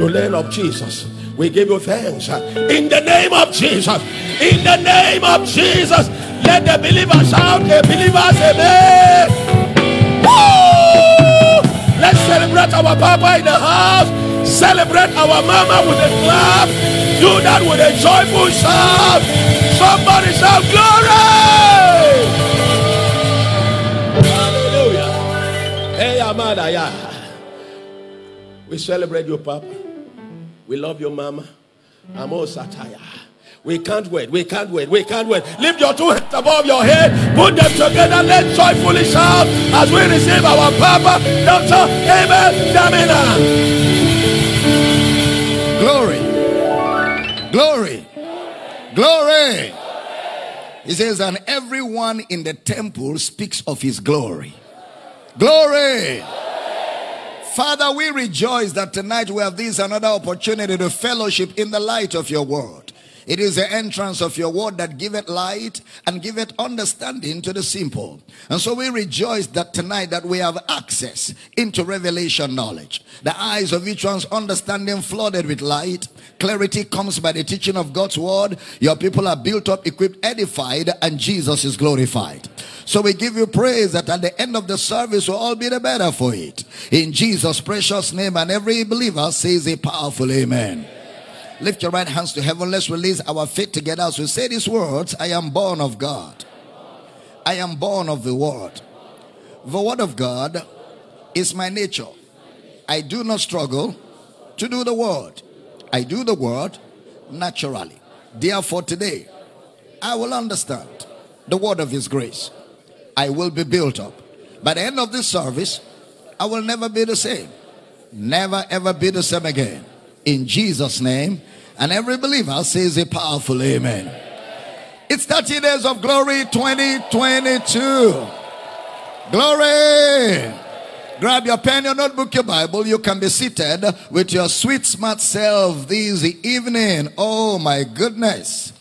to learn of Jesus. We give you thanks in the name of Jesus. In the name of Jesus, let the believers shout, the believers, amen. Let's celebrate our Papa in the house. Celebrate our Mama with a clap. Do that with a joyful shout. Somebody shout, Glory! Hallelujah. Hey, Amanda, yeah. We celebrate your Papa. We love your Mama. I'm all satire. We can't wait. We can't wait. We can't wait. Lift your two hands above your head. Put them together. Let's joyfully shout as we receive our Papa, Dr. Abel Damina. Glory. Glory. Glory. He says, and everyone in the temple speaks of his glory. Glory. Father, we rejoice that tonight we have this another opportunity to fellowship in the light of your word. It is the entrance of your word that giveth light and giveth understanding to the simple. And so we rejoice that tonight that we have access into revelation knowledge. The eyes of each one's understanding flooded with light. Clarity comes by the teaching of God's word. Your people are built up, equipped, edified, and Jesus is glorified. So we give you praise that at the end of the service will all be the better for it. In Jesus' precious name, and every believer says a powerful amen. Lift your right hands to heaven. Let's release our faith together as we say these words I am born of God. I am born of the Word. The Word of God is my nature. I do not struggle to do the Word, I do the Word naturally. Therefore, today, I will understand the Word of His grace. I will be built up. By the end of this service, I will never be the same. Never ever be the same again. In Jesus' name. And every believer says a powerful amen. It's 30 days of glory 2022. Glory. Grab your pen, your notebook, your Bible. You can be seated with your sweet, smart self this evening. Oh my goodness.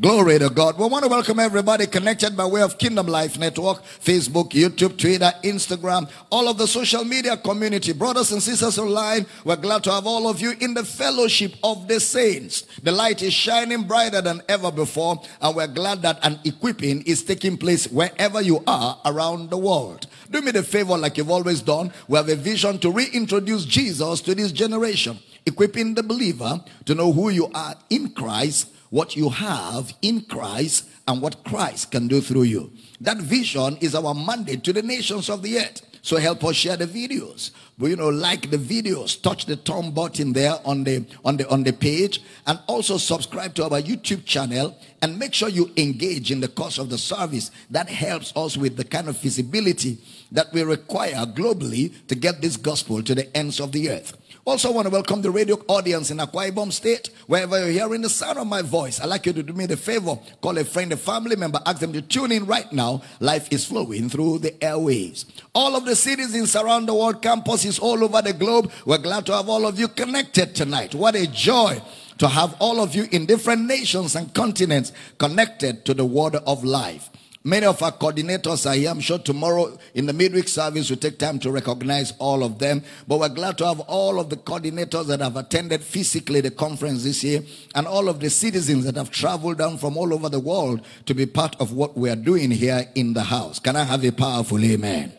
Glory to God. We want to welcome everybody connected by way of Kingdom Life Network, Facebook, YouTube, Twitter, Instagram, all of the social media community. Brothers and sisters online, we're glad to have all of you in the fellowship of the saints. The light is shining brighter than ever before, and we're glad that an equipping is taking place wherever you are around the world. Do me the favor, like you've always done. We have a vision to reintroduce Jesus to this generation, equipping the believer to know who you are in Christ what you have in Christ and what Christ can do through you. That vision is our mandate to the nations of the earth. So help us share the videos. But you know, like the videos, touch the thumb button there on the on the on the page, and also subscribe to our YouTube channel and make sure you engage in the course of the service. That helps us with the kind of visibility that we require globally to get this gospel to the ends of the earth. Also I want to welcome the radio audience in Akwa Ibom State. Wherever you're hearing the sound of my voice, I'd like you to do me the favor. Call a friend, a family member, ask them to tune in right now. Life is flowing through the airwaves. All of the citizens around the world, campuses all over the globe, we're glad to have all of you connected tonight. What a joy to have all of you in different nations and continents connected to the word of life. Many of our coordinators are here. I'm sure tomorrow in the midweek service we take time to recognize all of them. But we're glad to have all of the coordinators that have attended physically the conference this year and all of the citizens that have traveled down from all over the world to be part of what we are doing here in the house. Can I have a powerful amen?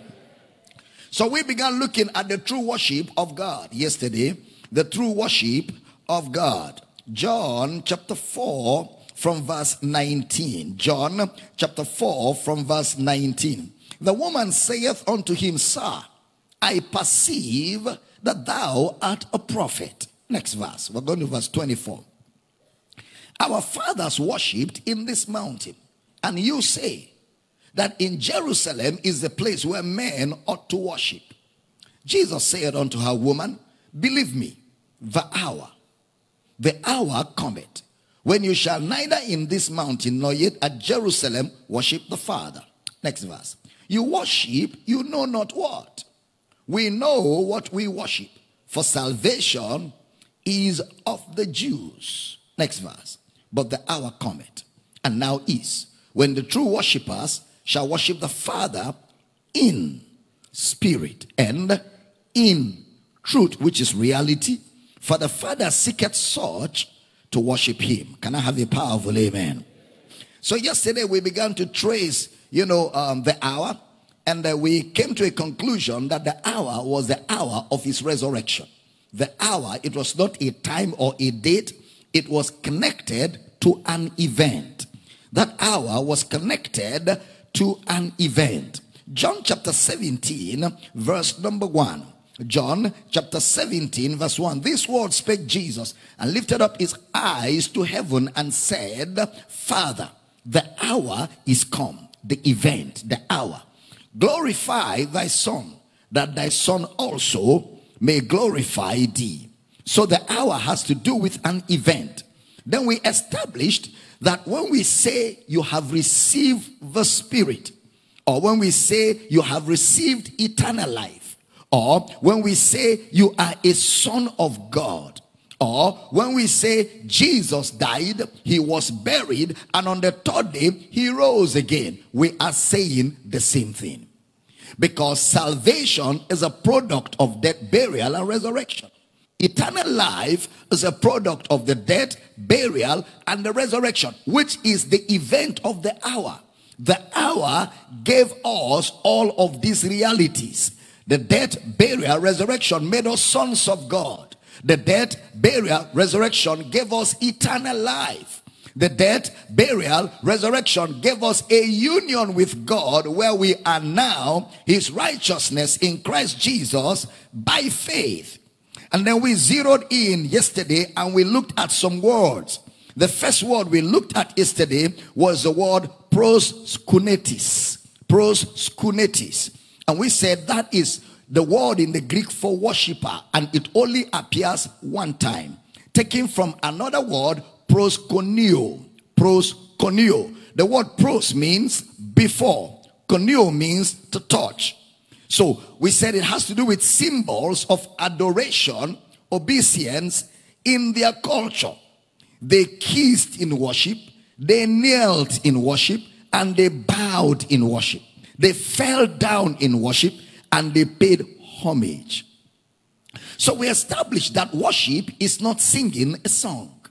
So we began looking at the true worship of God yesterday. The true worship of God. John chapter 4 from verse 19. John chapter 4 from verse 19. The woman saith unto him, Sir, I perceive that thou art a prophet. Next verse. We're going to verse 24. Our fathers worshipped in this mountain, and you say that in Jerusalem is the place where men ought to worship. Jesus said unto her, Woman, believe me, the hour, the hour cometh when you shall neither in this mountain nor yet at Jerusalem worship the Father. Next verse. You worship, you know not what. We know what we worship, for salvation is of the Jews. Next verse. But the hour cometh, and now is, when the true worshippers shall worship the Father in spirit and in truth, which is reality. For the Father seeketh such to worship him. Can I have a powerful amen? So yesterday we began to trace, you know, um, the hour, and uh, we came to a conclusion that the hour was the hour of his resurrection. The hour, it was not a time or a date, it was connected to an event. That hour was connected to an event. John chapter 17, verse number 1. John chapter 17, verse 1. This word spake Jesus and lifted up his eyes to heaven and said, Father, the hour is come, the event, the hour. Glorify thy Son, that thy Son also may glorify thee. So the hour has to do with an event. Then we established that when we say you have received the Spirit, or when we say you have received eternal life, or when we say you are a son of God, or when we say Jesus died, he was buried, and on the third day he rose again, we are saying the same thing. Because salvation is a product of death, burial, and resurrection. Eternal life is a product of the death, burial, and the resurrection, which is the event of the hour. The hour gave us all of these realities. The death, burial, resurrection made us sons of God. The death, burial, resurrection gave us eternal life. The death, burial, resurrection gave us a union with God where we are now his righteousness in Christ Jesus by faith. And then we zeroed in yesterday and we looked at some words. The first word we looked at yesterday was the word pros skunetis. And we said that is the word in the Greek for worshiper, and it only appears one time. Taken from another word, proskuneo. Proskuneo. The word pros means before. Kuneo means to touch. So we said it has to do with symbols of adoration, obeisance in their culture. They kissed in worship, they knelt in worship, and they bowed in worship. They fell down in worship and they paid homage. So we established that worship is not singing a song.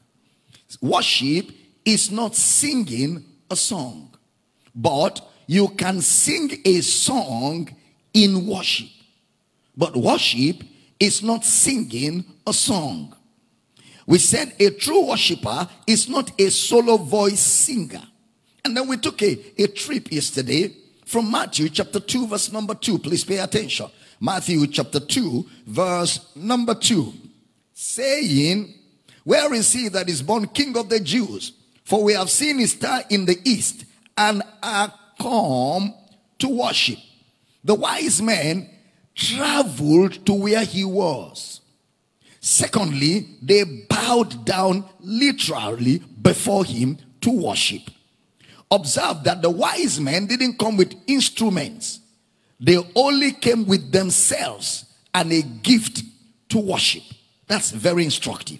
Worship is not singing a song. But you can sing a song in worship. But worship is not singing a song. We said a true worshiper is not a solo voice singer. And then we took a, a trip yesterday from Matthew chapter 2, verse number 2. Please pay attention. Matthew chapter 2, verse number 2. Saying, Where is he that is born king of the Jews? For we have seen his star in the east and are come to worship. The wise men traveled to where he was. Secondly, they bowed down literally before him to worship. Observe that the wise men didn't come with instruments. They only came with themselves and a gift to worship. That's very instructive.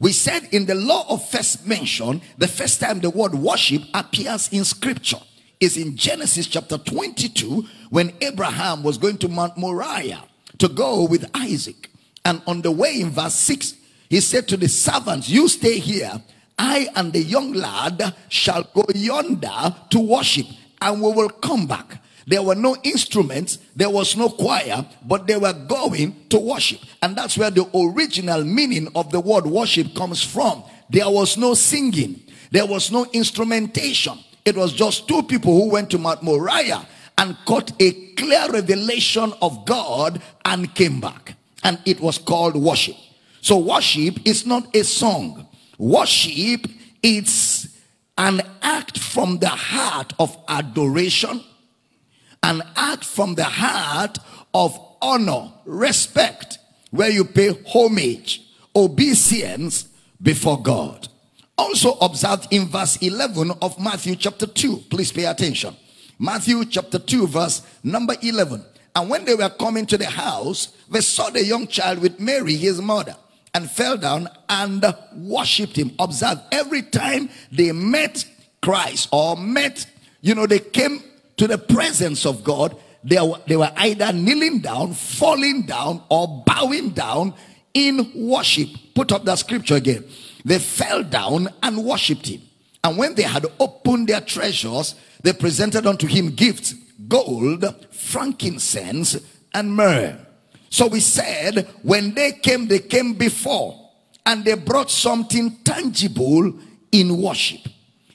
We said in the law of first mention, the first time the word worship appears in scripture is in Genesis chapter 22 when Abraham was going to Mount Moriah to go with Isaac. And on the way in verse 6, he said to the servants, You stay here I and the young lad shall go yonder to worship, and we will come back. There were no instruments, there was no choir, but they were going to worship. And that's where the original meaning of the word worship comes from. There was no singing, there was no instrumentation. It was just two people who went to Mount Moriah and caught a clear revelation of God and came back. And it was called worship. So worship is not a song. Worship is an act from the heart of adoration, an act from the heart of honor, respect, where you pay homage, obeisance before God. Also observed in verse 11 of Matthew chapter 2. Please pay attention. Matthew chapter 2 verse number 11. And when they were coming to the house, they saw the young child with Mary, his mother and fell down and worshipped him. Observe, every time they met Christ or met, you know, they came to the presence of God, they they were either kneeling down, falling down, or bowing down in worship. Put up that scripture again. They fell down and worshipped him. And when they had opened their treasures, they presented unto him gifts gold, frankincense, and myrrh. So we said, when they came, they came before, and they brought something tangible in worship.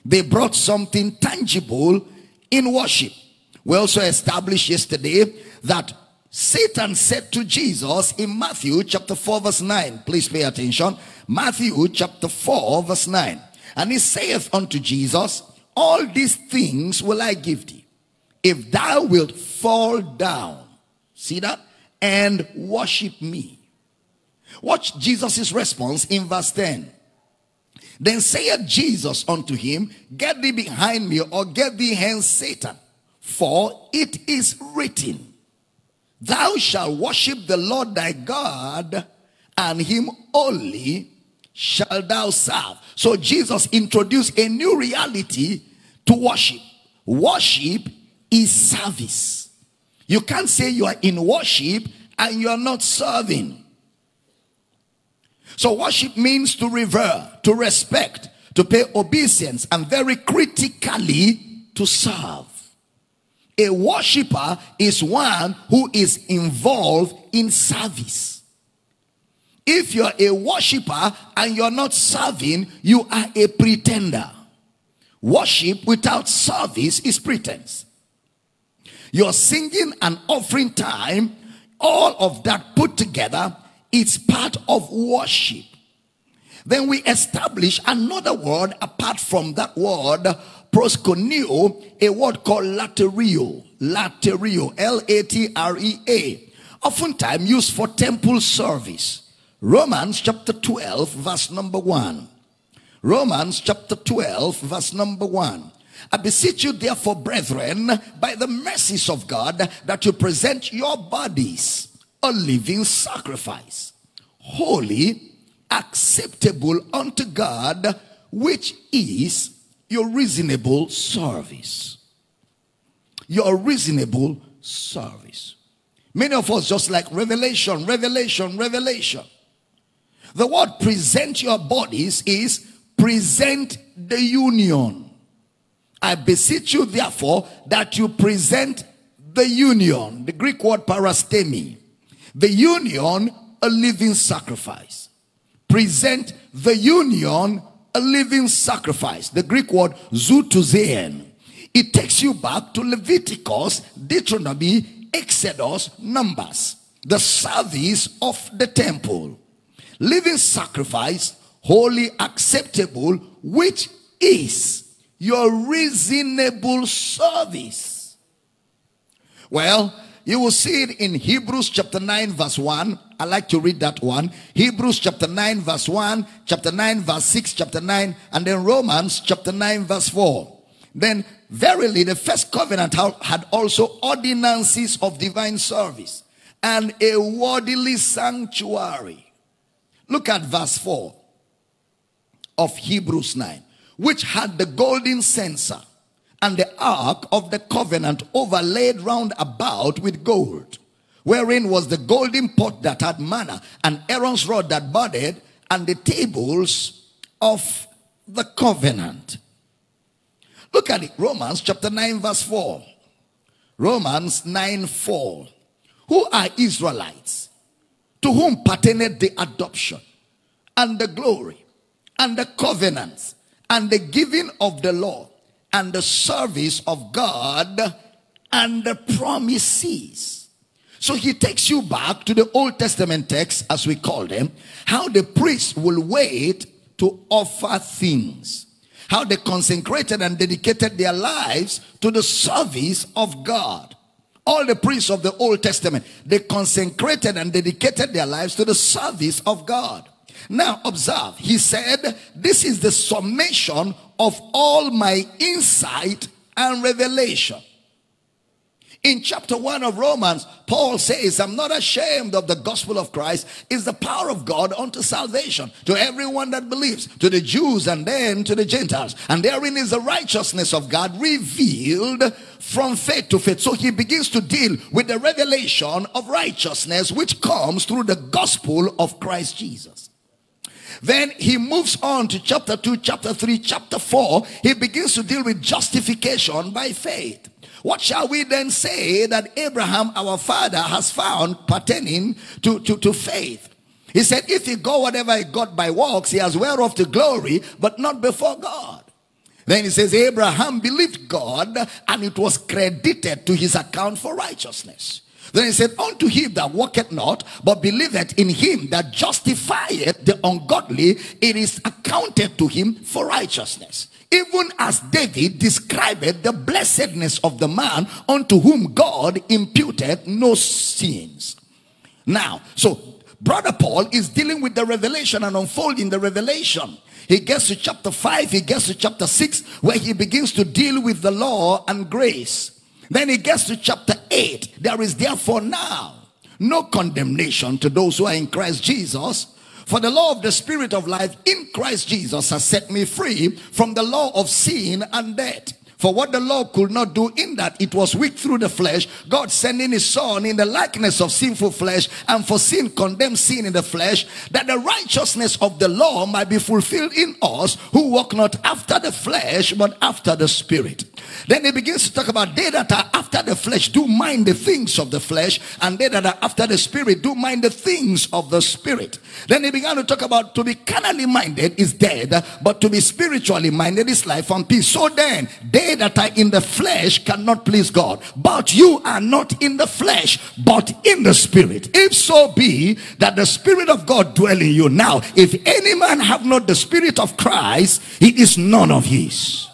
They brought something tangible in worship. We also established yesterday that Satan said to Jesus in Matthew chapter 4 verse 9. Please pay attention. Matthew chapter 4 verse 9. And he saith unto Jesus, All these things will I give thee, if thou wilt fall down. See that? And worship me. Watch Jesus' response in verse 10. Then saith Jesus unto him, Get thee behind me, or get thee hence, Satan. For it is written, Thou shalt worship the Lord thy God, and him only shall thou serve. So Jesus introduced a new reality to worship. Worship is service. You can't say you are in worship and you are not serving. So worship means to revere, to respect, to pay obeisance, and very critically to serve. A worshiper is one who is involved in service. If you're a worshiper and you're not serving, you are a pretender. Worship without service is pretense. Your singing and offering time, all of that put together, it's part of worship. Then we establish another word apart from that word, proskuneo, a word called laterio. Laterio, L-A-T-R-E-A. Oftentimes used for temple service. Romans chapter 12, verse number 1. Romans chapter 12, verse number 1. I beseech you, therefore, brethren, by the mercies of God, that you present your bodies a living sacrifice, holy, acceptable unto God, which is your reasonable service. Your reasonable service. Many of us just like revelation, revelation, revelation. The word present your bodies is present the union. I beseech you, therefore, that you present the union. The Greek word parastemi. The union, a living sacrifice. Present the union, a living sacrifice. The Greek word zootuzein. It takes you back to Leviticus, Deuteronomy, Exodus, Numbers. The service of the temple. Living sacrifice, holy, acceptable, which is your reasonable service. Well, you will see it in Hebrews chapter 9 verse 1. I like to read that one. Hebrews chapter 9 verse 1, chapter 9 verse 6, chapter 9, and then Romans chapter 9 verse 4. Then verily the first covenant had also ordinances of divine service and a worldly sanctuary. Look at verse 4 of Hebrews 9 which had the golden censer and the ark of the covenant overlaid round about with gold, wherein was the golden pot that had manna, and Aaron's rod that budded, and the tables of the covenant. Look at it, Romans chapter 9, verse 4. Romans 9 4. Who are Israelites? To whom pertained the adoption and the glory and the covenants and the giving of the law and the service of God and the promises. So he takes you back to the Old Testament text, as we call them, how the priests will wait to offer things. How they consecrated and dedicated their lives to the service of God. All the priests of the Old Testament, they consecrated and dedicated their lives to the service of God. Now observe, he said, this is the summation of all my insight and revelation. In chapter 1 of Romans, Paul says, I'm not ashamed of the gospel of Christ. Is the power of God unto salvation to everyone that believes, to the Jews and then to the Gentiles. And therein is the righteousness of God revealed from faith to faith. So he begins to deal with the revelation of righteousness which comes through the gospel of Christ Jesus. Then he moves on to chapter 2, chapter 3, chapter 4. He begins to deal with justification by faith. What shall we then say that Abraham, our father, has found pertaining to, to, to faith? He said, if he got whatever he got by works, he has whereof to glory, but not before God. Then he says, Abraham believed God, and it was credited to his account for righteousness. Then he said, Unto him that walketh not, but believeth in him that justifieth the ungodly, it is accounted to him for righteousness. Even as David described the blessedness of the man unto whom God imputed no sins. Now, so Brother Paul is dealing with the revelation and unfolding the revelation. He gets to chapter 5, he gets to chapter 6, where he begins to deal with the law and grace. Then he gets to chapter 8. There is therefore now no condemnation to those who are in Christ Jesus. For the law of the Spirit of life in Christ Jesus has set me free from the law of sin and death. For what the law could not do in that it was weak through the flesh, God sending his son in the likeness of sinful flesh and for sin condemned sin in the flesh, that the righteousness of the law might be fulfilled in us who walk not after the flesh but after the spirit. Then he begins to talk about they that are after the flesh do mind the things of the flesh and they that are after the spirit do mind the things of the spirit. Then he began to talk about to be carnally minded is dead but to be spiritually minded is life and peace. So then they that are in the flesh cannot please God. But you are not in the flesh, but in the spirit. If so be that the spirit of God dwell in you. Now, if any man have not the spirit of Christ, he is none of his.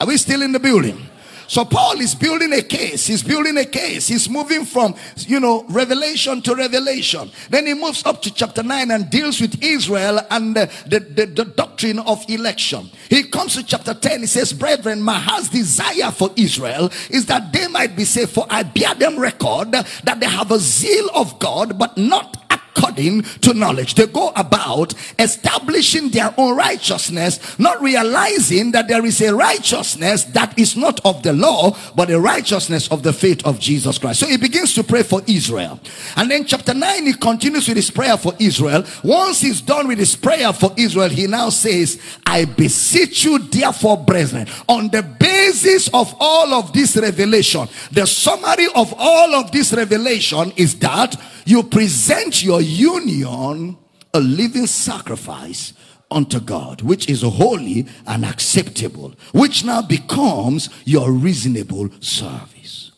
Are we still in the building? So Paul is building a case. He's building a case. He's moving from, you know, revelation to revelation. Then he moves up to chapter 9 and deals with Israel and the, the, the, the doctrine of election. He comes to chapter 10. He says, brethren, my heart's desire for Israel is that they might be saved. For I bear them record that they have a zeal of God, but not according to knowledge. They go about establishing their own righteousness, not realizing that there is a righteousness that is not of the law, but a righteousness of the faith of Jesus Christ. So he begins to pray for Israel. And then chapter 9, he continues with his prayer for Israel. Once he's done with his prayer for Israel, he now says, I beseech you, therefore, brethren, on the basis of all of this revelation, the summary of all of this revelation is that you present your union a living sacrifice unto God, which is holy and acceptable, which now becomes your reasonable service.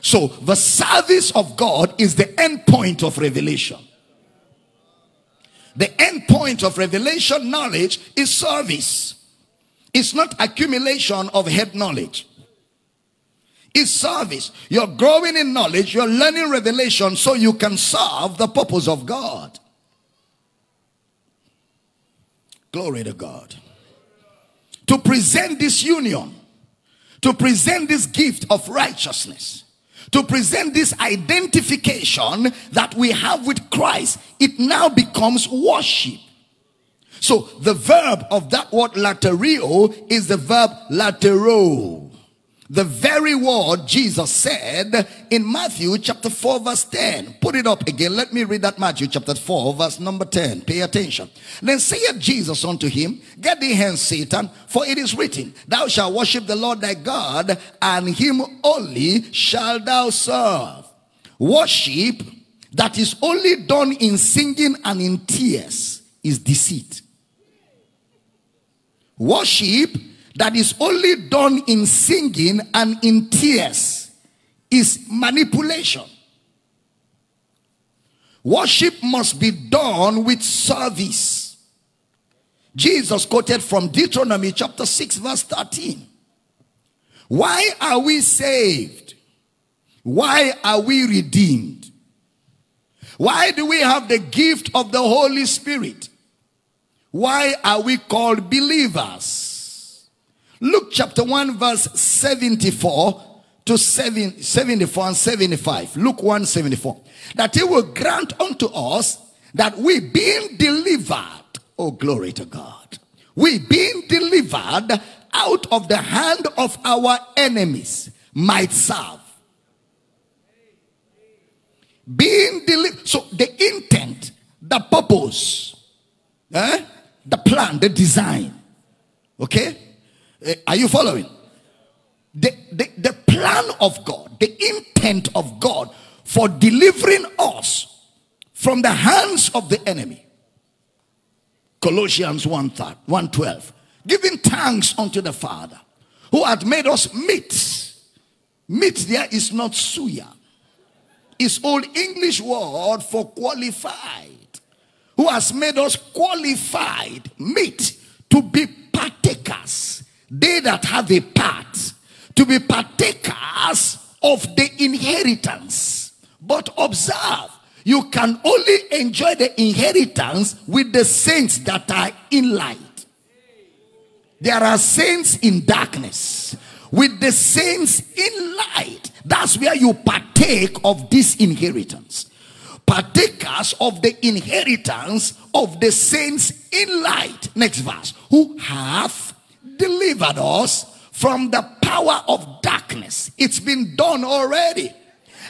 So the service of God is the end point of revelation. The end point of revelation knowledge is service. It's not accumulation of head knowledge is service. You're growing in knowledge, you're learning revelation so you can serve the purpose of God. Glory to God. To present this union, to present this gift of righteousness, to present this identification that we have with Christ, it now becomes worship. So the verb of that word laterio is the verb latero. The very word Jesus said in Matthew chapter 4 verse 10. Put it up again. Let me read that Matthew chapter 4 verse number 10. Pay attention. Then saith Jesus unto him, Get thee hence, Satan, for it is written, Thou shalt worship the Lord thy God, and him only shalt thou serve. Worship that is only done in singing and in tears is deceit. Worship that is only done in singing and in tears is manipulation. Worship must be done with service. Jesus quoted from Deuteronomy chapter 6 verse 13. Why are we saved? Why are we redeemed? Why do we have the gift of the Holy Spirit? Why are we called believers? Luke chapter 1 verse 74 to 7, 74 and 75. Luke 1 74. That he will grant unto us that we being delivered. Oh, glory to God. We being delivered out of the hand of our enemies might serve. Being delivered. So the intent, the purpose, eh? the plan, the design. Okay? Eh, are you following? The, the, the plan of God, the intent of God for delivering us from the hands of the enemy. Colossians 1 12. Giving thanks unto the Father who had made us meet. Meet there is not suya. It's old English word for qualified. Who has made us qualified, meet, to be partakers. They that have a part, to be partakers of the inheritance. But observe, you can only enjoy the inheritance with the saints that are in light. There are saints in darkness with the saints in light. That's where you partake of this inheritance. Partakers of the inheritance of the saints in light. Next verse. Who have delivered us from the power of darkness. It's been done already.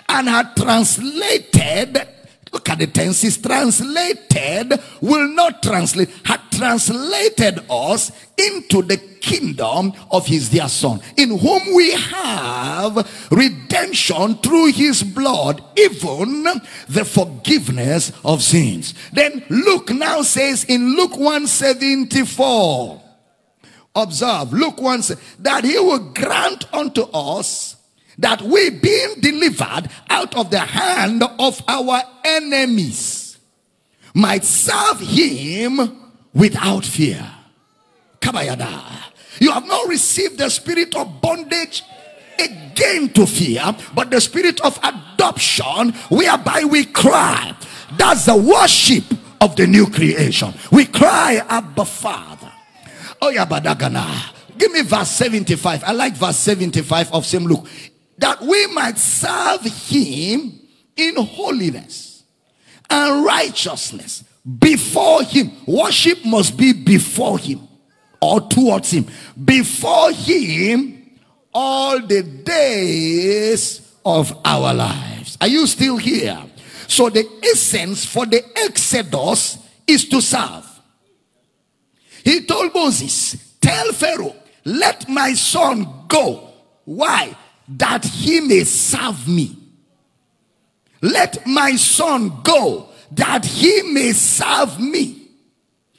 And had translated Look at the tenses. Translated will not translate. Had translated us into the kingdom of his dear son. In whom we have redemption through his blood. Even the forgiveness of sins. Then Luke now says in Luke 174. Observe, Luke 1 says that he will grant unto us that we being delivered out of the hand of our enemies might serve him without fear. Kabayada. You have not received the spirit of bondage again to fear, but the spirit of adoption whereby we cry. That's the worship of the new creation. We cry, Abba Father. Oh, yeah, Badagana. Give me verse 75. I like verse 75 of same Luke that we might serve him in holiness and righteousness before him. Worship must be before him or towards him. Before him all the days of our lives. Are you still here? So the essence for the exodus is to serve. He told Moses, tell Pharaoh, let my son go. Why? that he may serve me. Let my son go that he may serve me.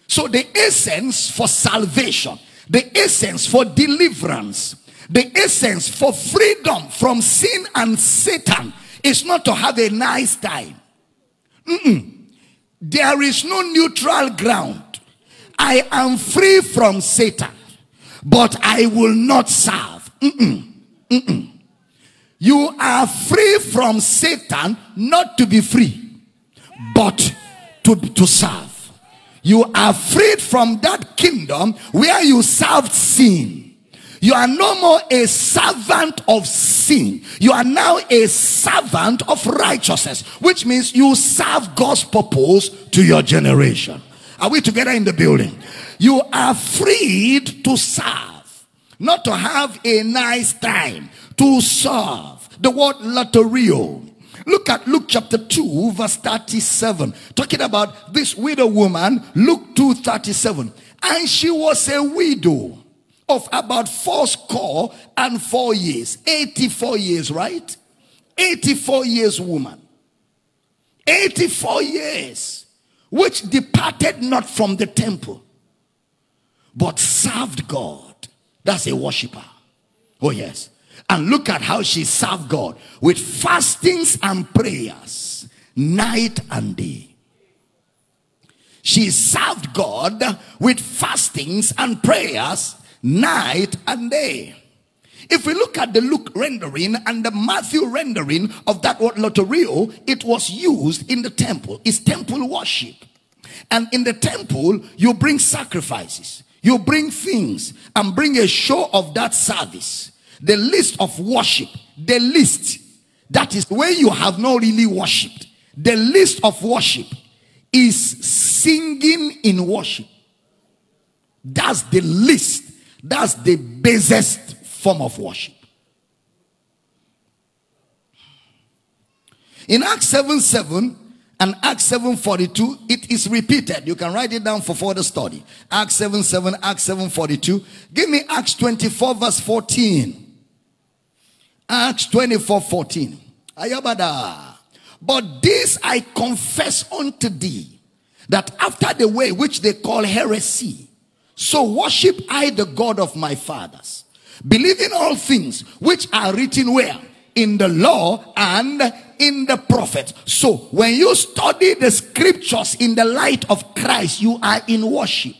So the essence for salvation, the essence for deliverance, the essence for freedom from sin and Satan is not to have a nice time. Mm -mm. There is no neutral ground. I am free from Satan, but I will not serve. Mm you are free from Satan not to be free, but to, to serve. You are freed from that kingdom where you served sin. You are no more a servant of sin. You are now a servant of righteousness, which means you serve God's purpose to your generation. Are we together in the building? You are freed to serve, not to have a nice time, to serve. The word latorio. Look at Luke chapter 2 verse 37. Talking about this widow woman. Luke 2 37. And she was a widow of about four score and four years. 84 years, right? 84 years woman. 84 years. Which departed not from the temple. But served God. That's a worshiper. Oh yes. And look at how she served God with fastings and prayers, night and day. She served God with fastings and prayers, night and day. If we look at the Luke rendering and the Matthew rendering of that word loterio, it was used in the temple. It's temple worship. And in the temple, you bring sacrifices. You bring things and bring a show of that service the list of worship the list that is when you have not really worshipped, the list of worship is singing in worship. That's the least, that's the basest form of worship. In Acts 7 7 and Acts 7 42, it is repeated. You can write it down for further study. Acts 7 7, Acts 7 42. Give me Acts 24, verse 14. Acts 24 14. Ayabada. But this I confess unto thee, that after the way which they call heresy, so worship I the God of my fathers, believing all things which are written where? In the law and in the prophets. So when you study the scriptures in the light of Christ, you are in worship.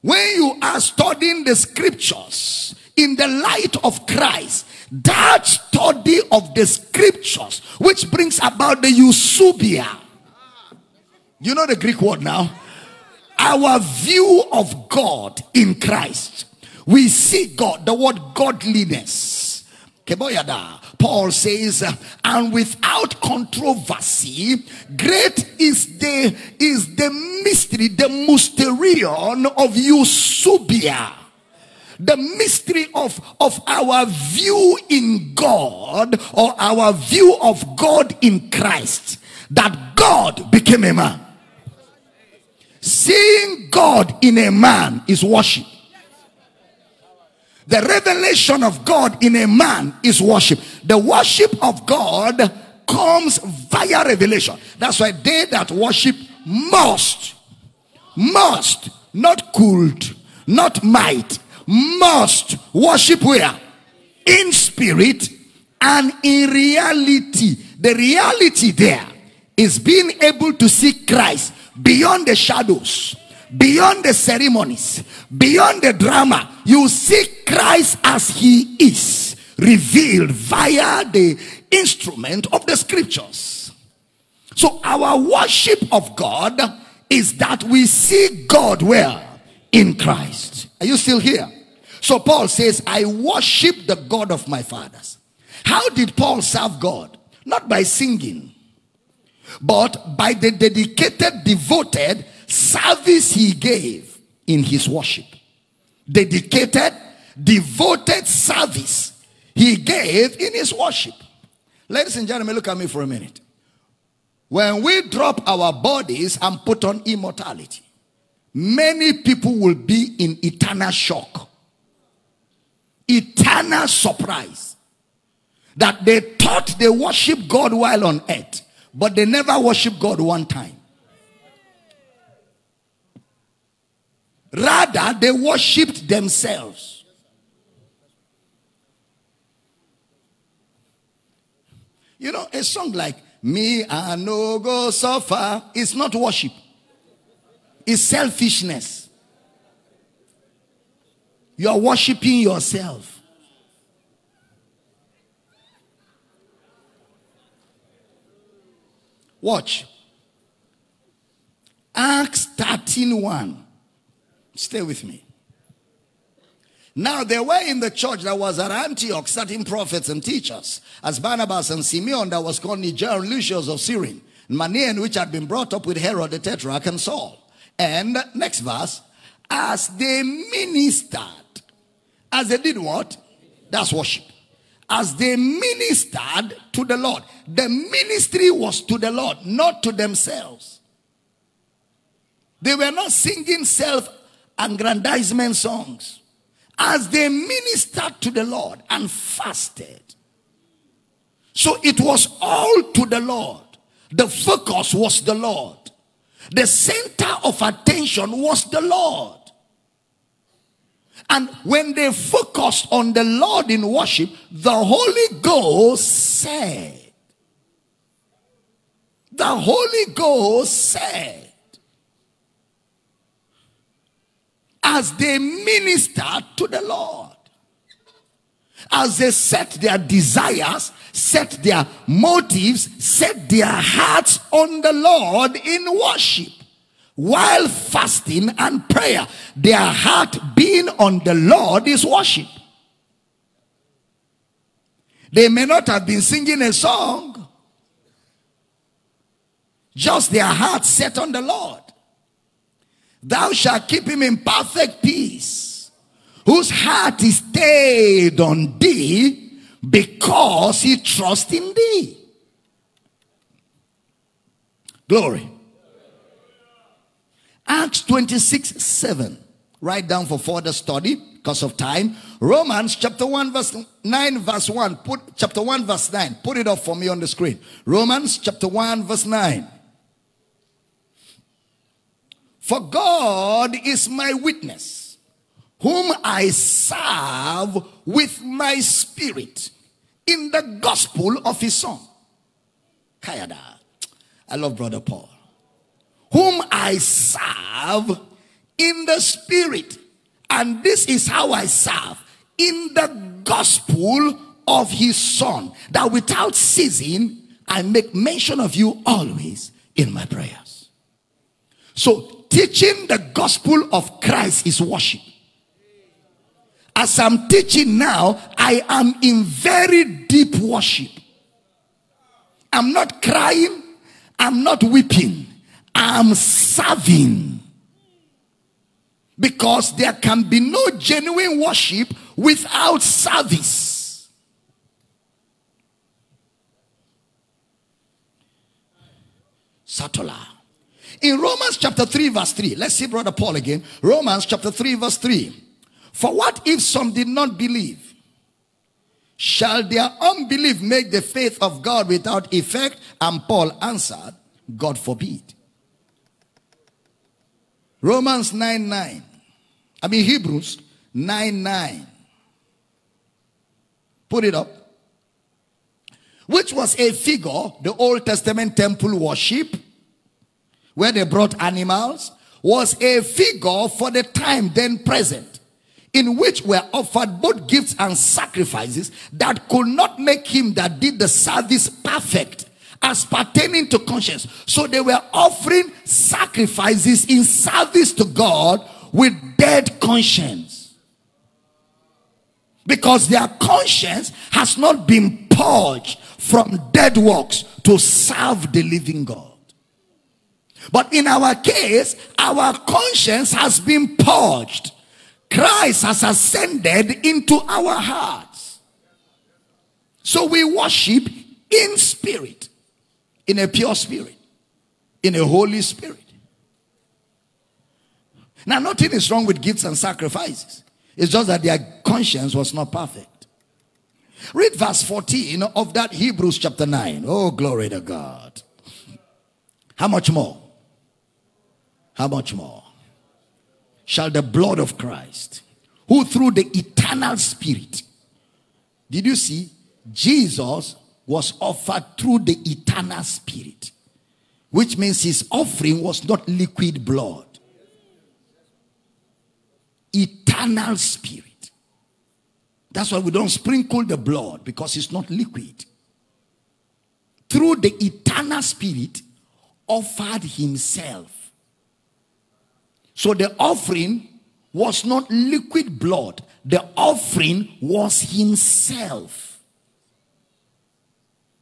When you are studying the scriptures in the light of Christ, that study of the scriptures, which brings about the eusebia. You know the Greek word now? Our view of God in Christ. We see God, the word godliness. Paul says, and without controversy, great is the is the mystery, the mysterion of Eusebia. the mystery of, of our view in God or our view of God in Christ that God became a man. Seeing God in a man is worship. The revelation of God in a man is worship. The worship of God comes via revelation. That's why they that worship must, must, not could, not might, must worship where? In spirit and in reality. The reality there is being able to see Christ beyond the shadows, beyond the ceremonies, beyond the drama. You see Christ as he is revealed via the instrument of the scriptures. So our worship of God is that we see God where? In Christ. Are you still here? So Paul says, I worship the God of my fathers. How did Paul serve God? Not by singing, but by the dedicated, devoted service he gave in his worship. Dedicated, devoted service he gave in his worship. Ladies and gentlemen, look at me for a minute. When we drop our bodies and put on immortality, many people will be in eternal shock eternal surprise that they thought they worship God while on earth, but they never worship God one time. Rather, they worshipped themselves. You know, a song like Me I no go suffer is not worship, it's selfishness. You are worshiping yourself. Watch. Acts 13 1. Stay with me. Now there were in the church that was at Antioch certain prophets and teachers, as Barnabas and Simeon that was called Niger and Lucius of Cyrene, Manaen which had been brought up with Herod the Tetrarch and Saul. And next verse, as they ministered as they did what? That's worship. As they ministered to the Lord. The ministry was to the Lord, not to themselves. They were not singing self aggrandizement songs. As they ministered to the Lord and fasted. So it was all to the Lord. The focus was the Lord. The center of attention was the Lord. And when they focused on the Lord in worship, the Holy Ghost said, the Holy Ghost said, as they ministered to the Lord, as they set their desires, set their motives, set their hearts on the Lord in worship while fasting and prayer. Their heart being on the Lord is worship. They may not have been singing a song, just their heart set on the Lord. Thou shalt keep him in perfect peace, whose heart is stayed on thee because he trusts in thee. Glory. Acts 26 7. Write down for further study because of time. Romans chapter 1 verse 9 verse 1. Put chapter 1 verse 9. Put it up for me on the screen. Romans chapter 1 verse 9. For God is my witness, whom I serve with my spirit in the gospel of his son. Kayada. I love brother Paul. Whom I serve in the spirit. And this is how I serve in the gospel of his son. That without ceasing, I make mention of you always in my prayers. So teaching the gospel of Christ is worship. As I'm teaching now, I am in very deep worship. I'm not crying, I'm not weeping, I'm serving. Because there can be no genuine worship without service. Satola. In Romans chapter 3, verse 3, let's see Brother Paul again. Romans chapter 3, verse 3. For what if some did not believe? Shall their unbelief make the faith of God without effect? And Paul answered, God forbid. Romans 9 9. I mean, Hebrews 9 9. Put it up. Which was a figure, the Old Testament temple worship where they brought animals, was a figure for the time then present, in which were offered both gifts and sacrifices that could not make him that did the service perfect as pertaining to conscience. So they were offering sacrifices in service to God with dead conscience. Because their conscience has not been purged from dead works to serve the living God. But in our case, our conscience has been purged. Christ has ascended into our hearts. So we worship in spirit, in a pure spirit, in a holy spirit. Now, nothing is wrong with gifts and sacrifices. It's just that their conscience was not perfect. Read verse 14 of that Hebrews chapter 9. Oh, glory to God. How much more? How much more shall the blood of Christ, who through the eternal spirit, did you see? Jesus was offered through the eternal spirit, which means his offering was not liquid blood. Eternal spirit. That's why we don't sprinkle the blood because it's not liquid. Through the eternal spirit, offered himself so the offering was not liquid blood, the offering was himself.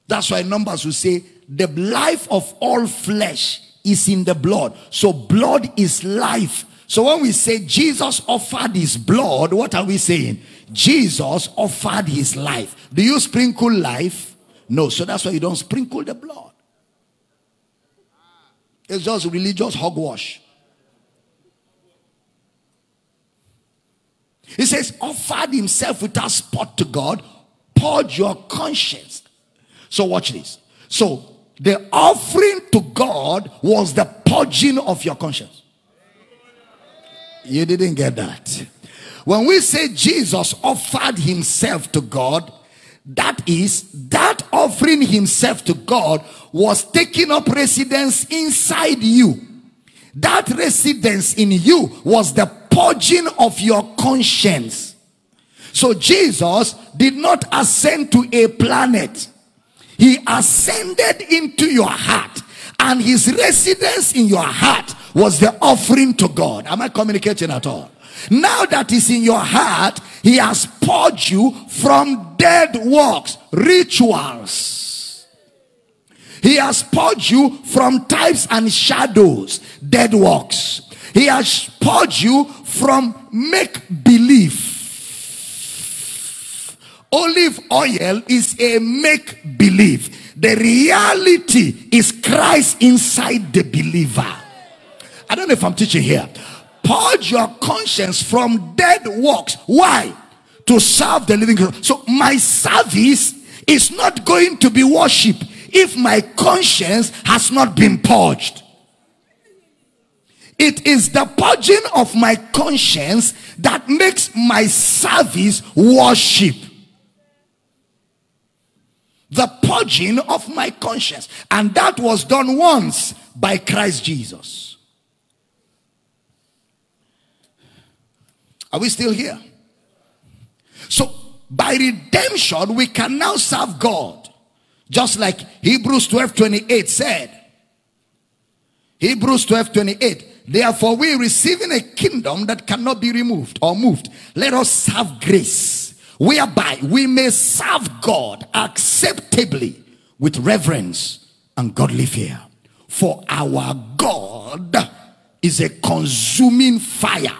That's why Numbers will say, the life of all flesh is in the blood. So blood is life. So when we say Jesus offered his blood, what are we saying? Jesus offered his life. Do you sprinkle life? No. So that's why you don't sprinkle the blood. It's just religious hogwash. He says, offered himself without spot to God, poured your conscience. So watch this. So the offering to God was the purging of your conscience. You didn't get that. When we say Jesus offered himself to God, that is, that offering himself to God was taking up residence inside you. That residence in you was the purging of your conscience. So Jesus did not ascend to a planet. He ascended into your heart and his residence in your heart was the offering to God. Am I communicating at all? Now that is in your heart, he has purged you from dead works, rituals. He has purged you from types and shadows, dead works. He has purged you from make believe. Olive oil is a make believe. The reality is Christ inside the believer. I don't know if I'm teaching here. Purge your conscience from dead works. Why? To serve the living God. So my service is not going to be worship if my conscience has not been purged. It is the purging of my conscience that makes my service worship. The purging of my conscience. And that was done once by Christ Jesus. Are we still here? So, by redemption, we can now serve God. Just like Hebrews 12 28 said. Hebrews 12 28. Therefore, we receiving a kingdom that cannot be removed or moved. Let us have grace, whereby we may serve God acceptably with reverence and godly fear. For our God is a consuming fire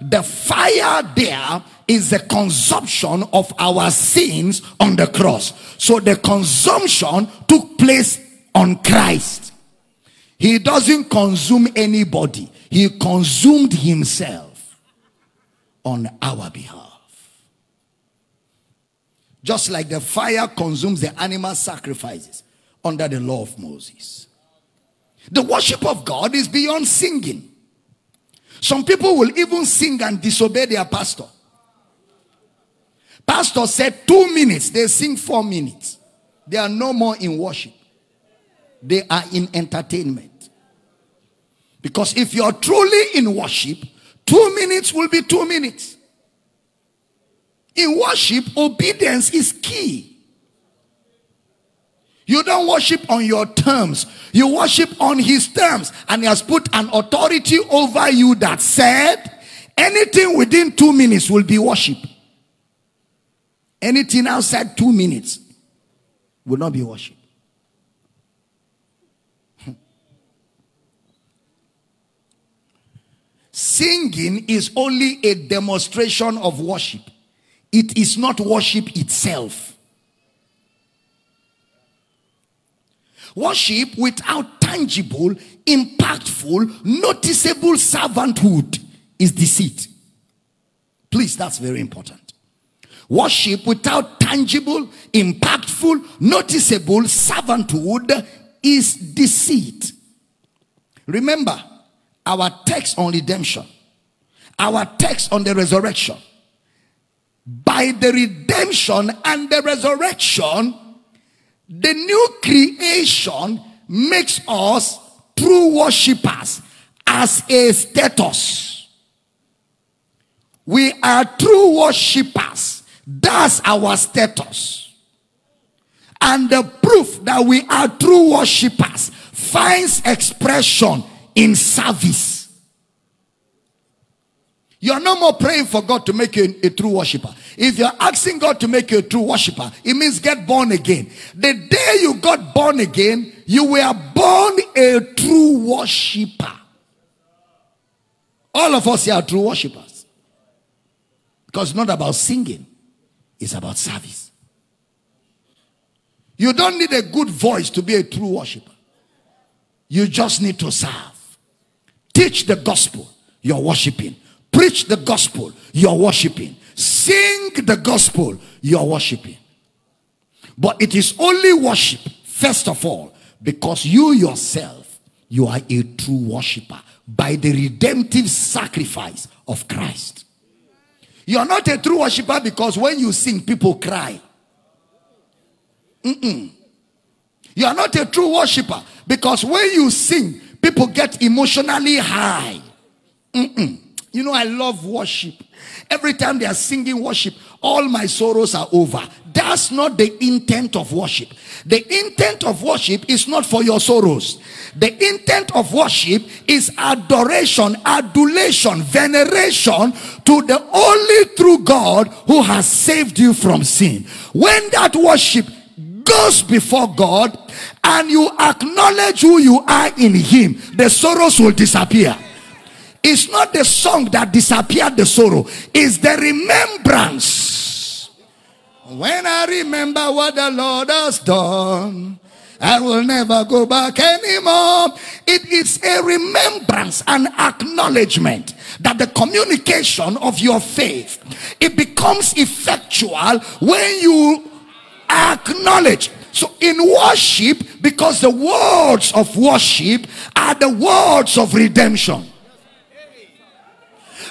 the fire there is the consumption of our sins on the cross. So the consumption took place on Christ. He doesn't consume anybody. He consumed himself on our behalf. Just like the fire consumes the animal sacrifices under the law of Moses. The worship of God is beyond singing. Some people will even sing and disobey their pastor. Pastor said two minutes, they sing four minutes. They are no more in worship, they are in entertainment. Because if you're truly in worship, two minutes will be two minutes. In worship, obedience is key. You don't worship on your terms. You worship on his terms. And he has put an authority over you that said anything within two minutes will be worship. Anything outside two minutes will not be worship. Singing is only a demonstration of worship. It is not worship itself. Worship without tangible, impactful, noticeable servanthood is deceit. Please, that's very important. Worship without tangible, impactful, noticeable servanthood is deceit. Remember our text on redemption, our text on the resurrection. By the redemption and the resurrection, the new creation makes us true worshippers as a status. We are true worshippers. That's our status. And the proof that we are true worshippers finds expression in service. You're no more praying for God to make you a, a, true worshiper. If you're asking God to make you a true worshiper, it means get born again. The day you got born again, you were born a true worshiper. All of us here are true worshippers. Because it's not about singing, it's about service. You don't need a good voice to be a true worshiper. You just need to serve. Teach the gospel, you're worshiping. Preach the gospel, you're worshiping. Sing the gospel, you're worshiping. But it is only worship, first of all, because you yourself, you are a true worshiper by the redemptive sacrifice of Christ. You are not a true worshiper because when you sing, people cry. Mm-mm. You are not a true worshiper because when you sing, people get emotionally high. Mm-mm. You know, I love worship. Every time they are singing worship, all my sorrows are over. that's not the intent of worship. The intent of worship is not for your sorrows. The intent of worship is adoration, adulation, veneration to the only true God who has saved you from sin. When that worship goes before God and you acknowledge who you are in Him, the sorrows will disappear. It's not the song that disappeared the sorrow, it's the remembrance. When I remember what the Lord has done, I will never go back anymore. It is a remembrance and acknowledgement that the communication of your faith it becomes effectual when you acknowledge so in worship because the words of worship are the words of redemption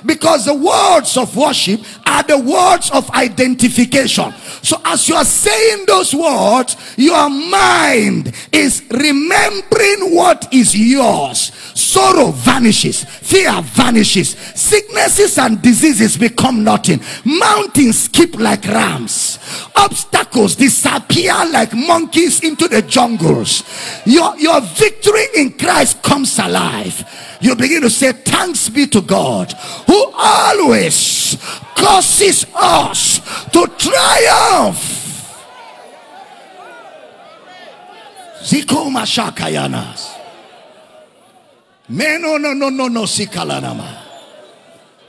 because the words of worship are the words of identification. So as you are saying those words, your mind is remembering what is yours. Sorrow vanishes, fear vanishes, sicknesses and diseases become nothing. Mountains skip like rams, obstacles disappear like monkeys into the jungles. Your, your victory in Christ comes alive you begin to say, Thanks be to God who always causes us to triumph. Zikoma shakayanas. no no no no no sikalanama.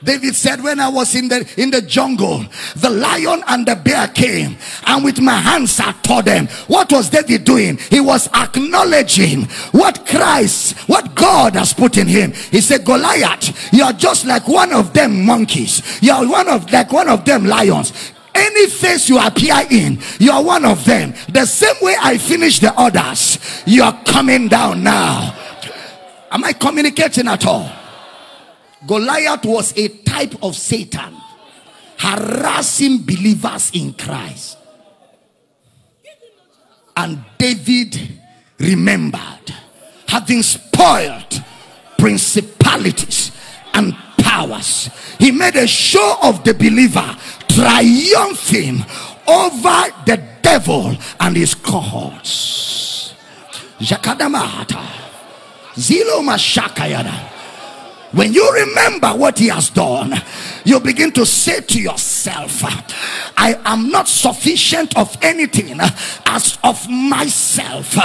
David said, When I was in the in the jungle, the lion and the bear came, and with my hands I tore them. What was David doing? He was acknowledging what Christ, what God has put in him. He said, Goliath, you are just like one of them monkeys. You are one of like one of them lions. Any face you appear in, you are one of them. The same way I finish the others, you are coming down now. Am I communicating at all? Goliath was a type of Satan harassing believers in Christ. And David remembered having spoiled principalities and powers. He made a show of the believer triumphing over the devil and his cohorts. Zilo Mashakayada. When you remember what he has done, you begin to say to yourself, I am not sufficient of anything as of myself,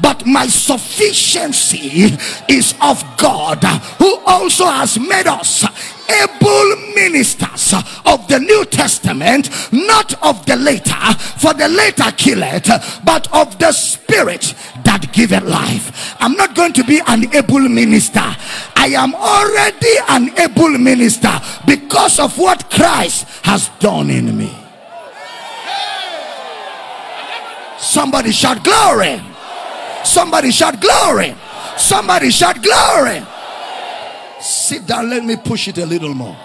but my sufficiency is of God who also has made us able ministers of the New Testament, not of the later, for the later it, but of the Spirit that giveth life. I'm not going to be an able minister. I am already an able minister because of what Christ has done in me. Somebody shout glory. Somebody shout glory. Somebody shout glory. Sit down, let me push it a little more.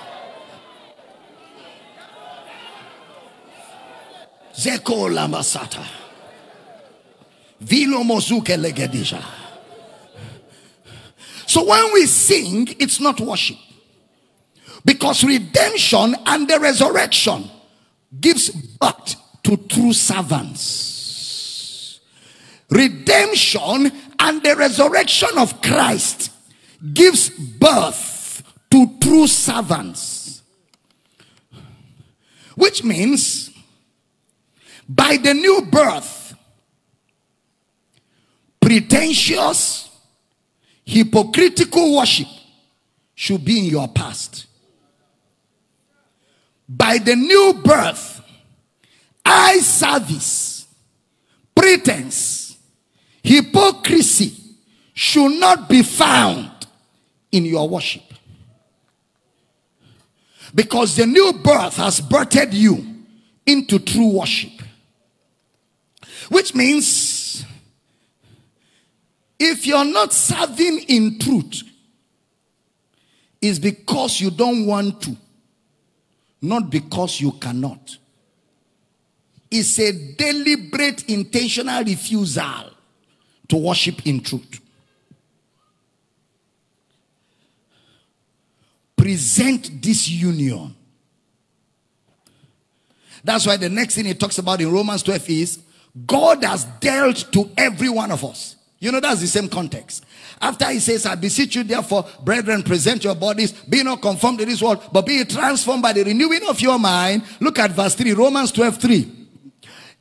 Zeko Lamasata. Vilo Mozuke Legedisha. So when we sing, it's not worship. Because redemption and the resurrection gives birth to true servants. Redemption and the resurrection of Christ gives birth to true servants. Which means by the new birth, pretentious, hypocritical worship should be in your past. By the new birth, eye service, pretense, hypocrisy should not be found in your worship. Because the new birth has birthed you into true worship. Which means if you're not serving in truth, it's because you don't want to, not because you cannot. It's a deliberate, intentional refusal to worship in truth. Present this union That's why the next thing he talks about in Romans 12 is God has dealt to every one of us. You know, that's the same context. After he says, I beseech you, therefore, brethren, present your bodies, be not conformed to this world, but be transformed by the renewing of your mind. Look at verse 3, Romans 12 3.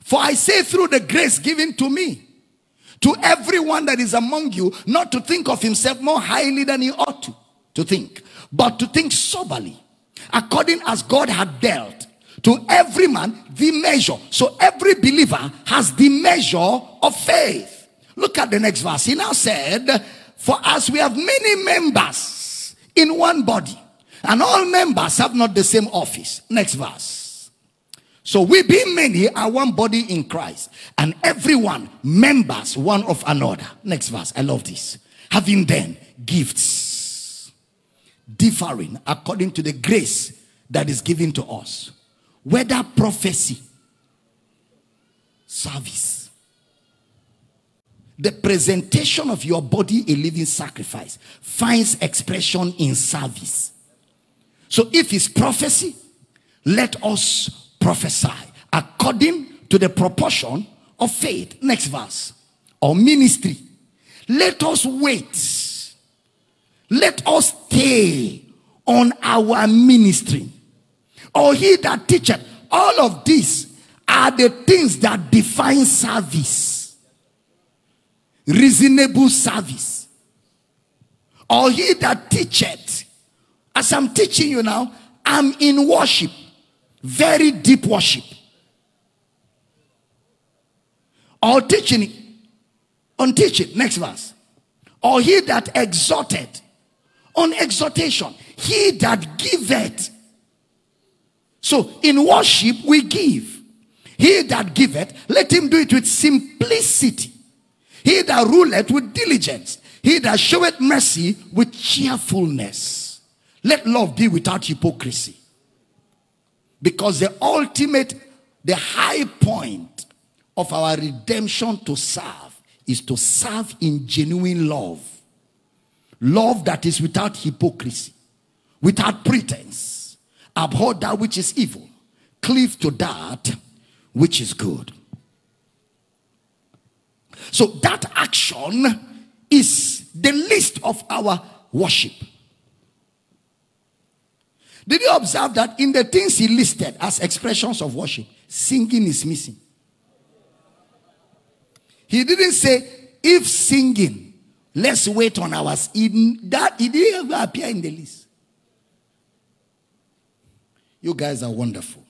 For I say through the grace given to me, to everyone that is among you, not to think of himself more highly than he ought to, to think, but to think soberly, according as God had dealt to every man the measure. So every believer has the measure of faith. Look at the next verse. He now said, For as we have many members in one body, and all members have not the same office. Next verse. So we being many are one body in Christ, and everyone members one of another. Next verse. I love this. Having then gifts differing according to the grace that is given to us whether prophecy, service, the presentation of your body a living sacrifice finds expression in service. So if it's prophecy, let us prophesy according to the proportion of faith. Next verse. Or ministry. Let us wait. Let us stay on our ministry or he that teacheth. All of these are the things that define service. Reasonable service. Or he that teacheth. As I'm teaching you now, I'm in worship. Very deep worship. Or teaching. On teaching. Next verse. Or he that exhorted. On exhortation. He that giveth so in worship, we give. He that giveth, let him do it with simplicity. He that ruleth with diligence. He that showeth mercy with cheerfulness. Let love be without hypocrisy. Because the ultimate, the high point of our redemption to serve is to serve in genuine love. Love that is without hypocrisy, without pretense Abhor that which is evil, cleave to that which is good. So that action is the list of our worship. Did you observe that in the things he listed as expressions of worship, singing is missing? He didn't say, if singing, let's wait on ours. In that, it didn't ever appear in the list. You guys are wonderful.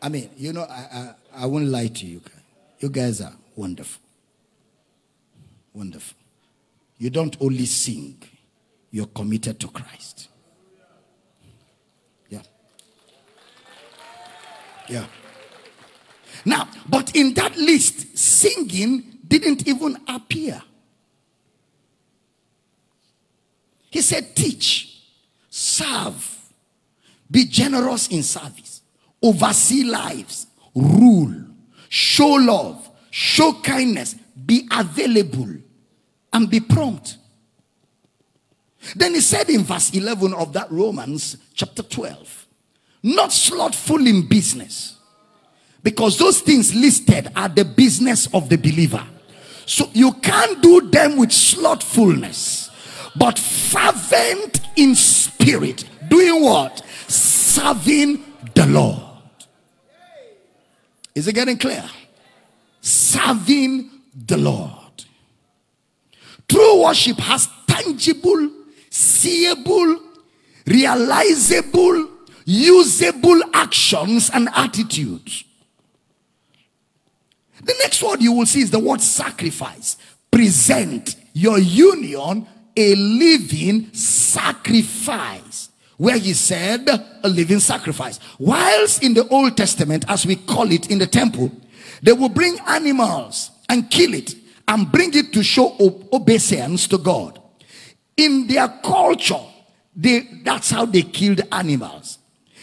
I mean, you know, I, I, I won't lie to you guys. You guys are wonderful. Wonderful. You don't only sing, you're committed to Christ. Yeah. Yeah. Now, but in that list, singing didn't even appear. He said, teach, serve, be generous in service. Oversee lives. Rule. Show love. Show kindness. Be available. And be prompt. Then he said in verse 11 of that Romans chapter 12, not slothful in business. Because those things listed are the business of the believer. So you can't do them with slothfulness, but fervent in spirit. Doing what? serving the Lord. Is it getting clear? Serving the Lord. True worship has tangible, seeable, realizable, usable actions and attitudes. The next word you will see is the word sacrifice. Present your union a living sacrifice where he said a living sacrifice. Whilst in the Old Testament, as we call it in the temple, they will bring animals and kill it and bring it to show obeisance to God. In their culture, they, that's how they killed animals.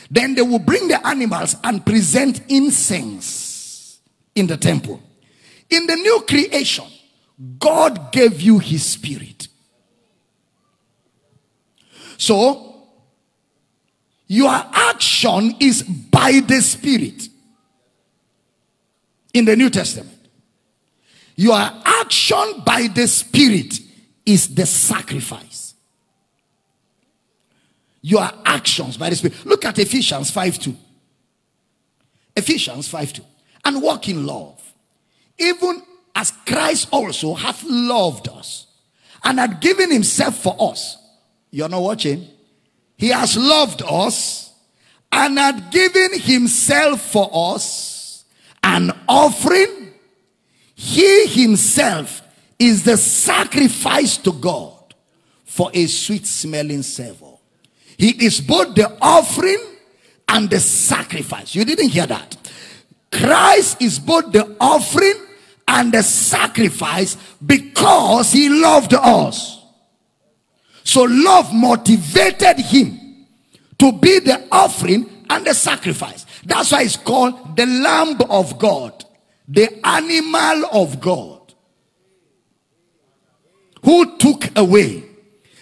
Then they will bring the animals and present incense in the temple. In the new creation, God gave you his spirit. So Your action is by the Spirit. In the New Testament. Your action by the Spirit is the sacrifice. Your actions by the Spirit. Look at Ephesians 5 2. Ephesians 5 2. And walk in love. Even as Christ also hath loved us and had given himself for us. You're not watching? He has loved us and had given himself for us an offering. He himself is the sacrifice to God for a sweet smelling savor. He is both the offering and the sacrifice. You didn't hear that. Christ is both the offering and the sacrifice because he loved us. So love motivated him to be the offering and the sacrifice. That's why it's called the Lamb of God, the animal of God, who took away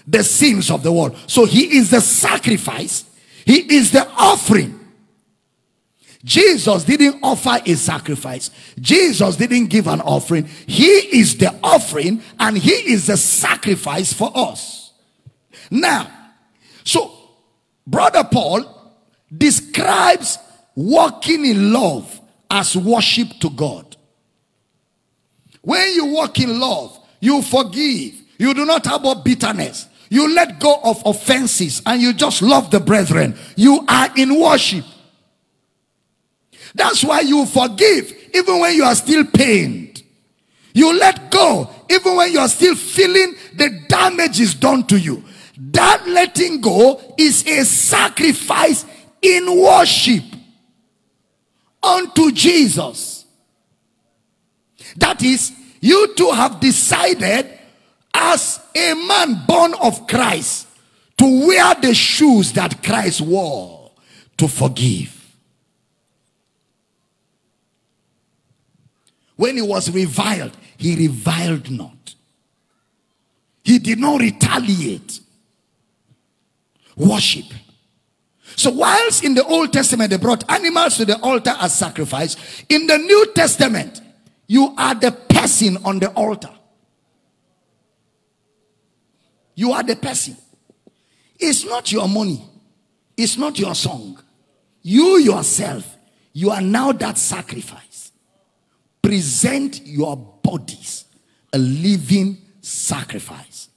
the sins of the world. So he is the sacrifice, he is the offering. Jesus didn't offer a sacrifice. Jesus didn't give an offering. He is the offering and he is the sacrifice for us. Now, so brother Paul describes walking in love as worship to God. When you walk in love, you forgive. You do not have bitterness. You let go of offenses and you just love the brethren. You are in worship. That's why you forgive even when you are still pained. You let go even when you are still feeling the damage is done to you. That letting go is a sacrifice in worship unto Jesus. That is, you two have decided as a man born of Christ to wear the shoes that Christ wore to forgive. When he was reviled, he reviled not. He did not retaliate. Worship. So whilst in the Old Testament they brought animals to the altar as sacrifice, in the New Testament, you are the person on the altar. You are the person. It's not your money. It's not your song. You yourself, you are now that sacrifice. Present your bodies a living sacrifice.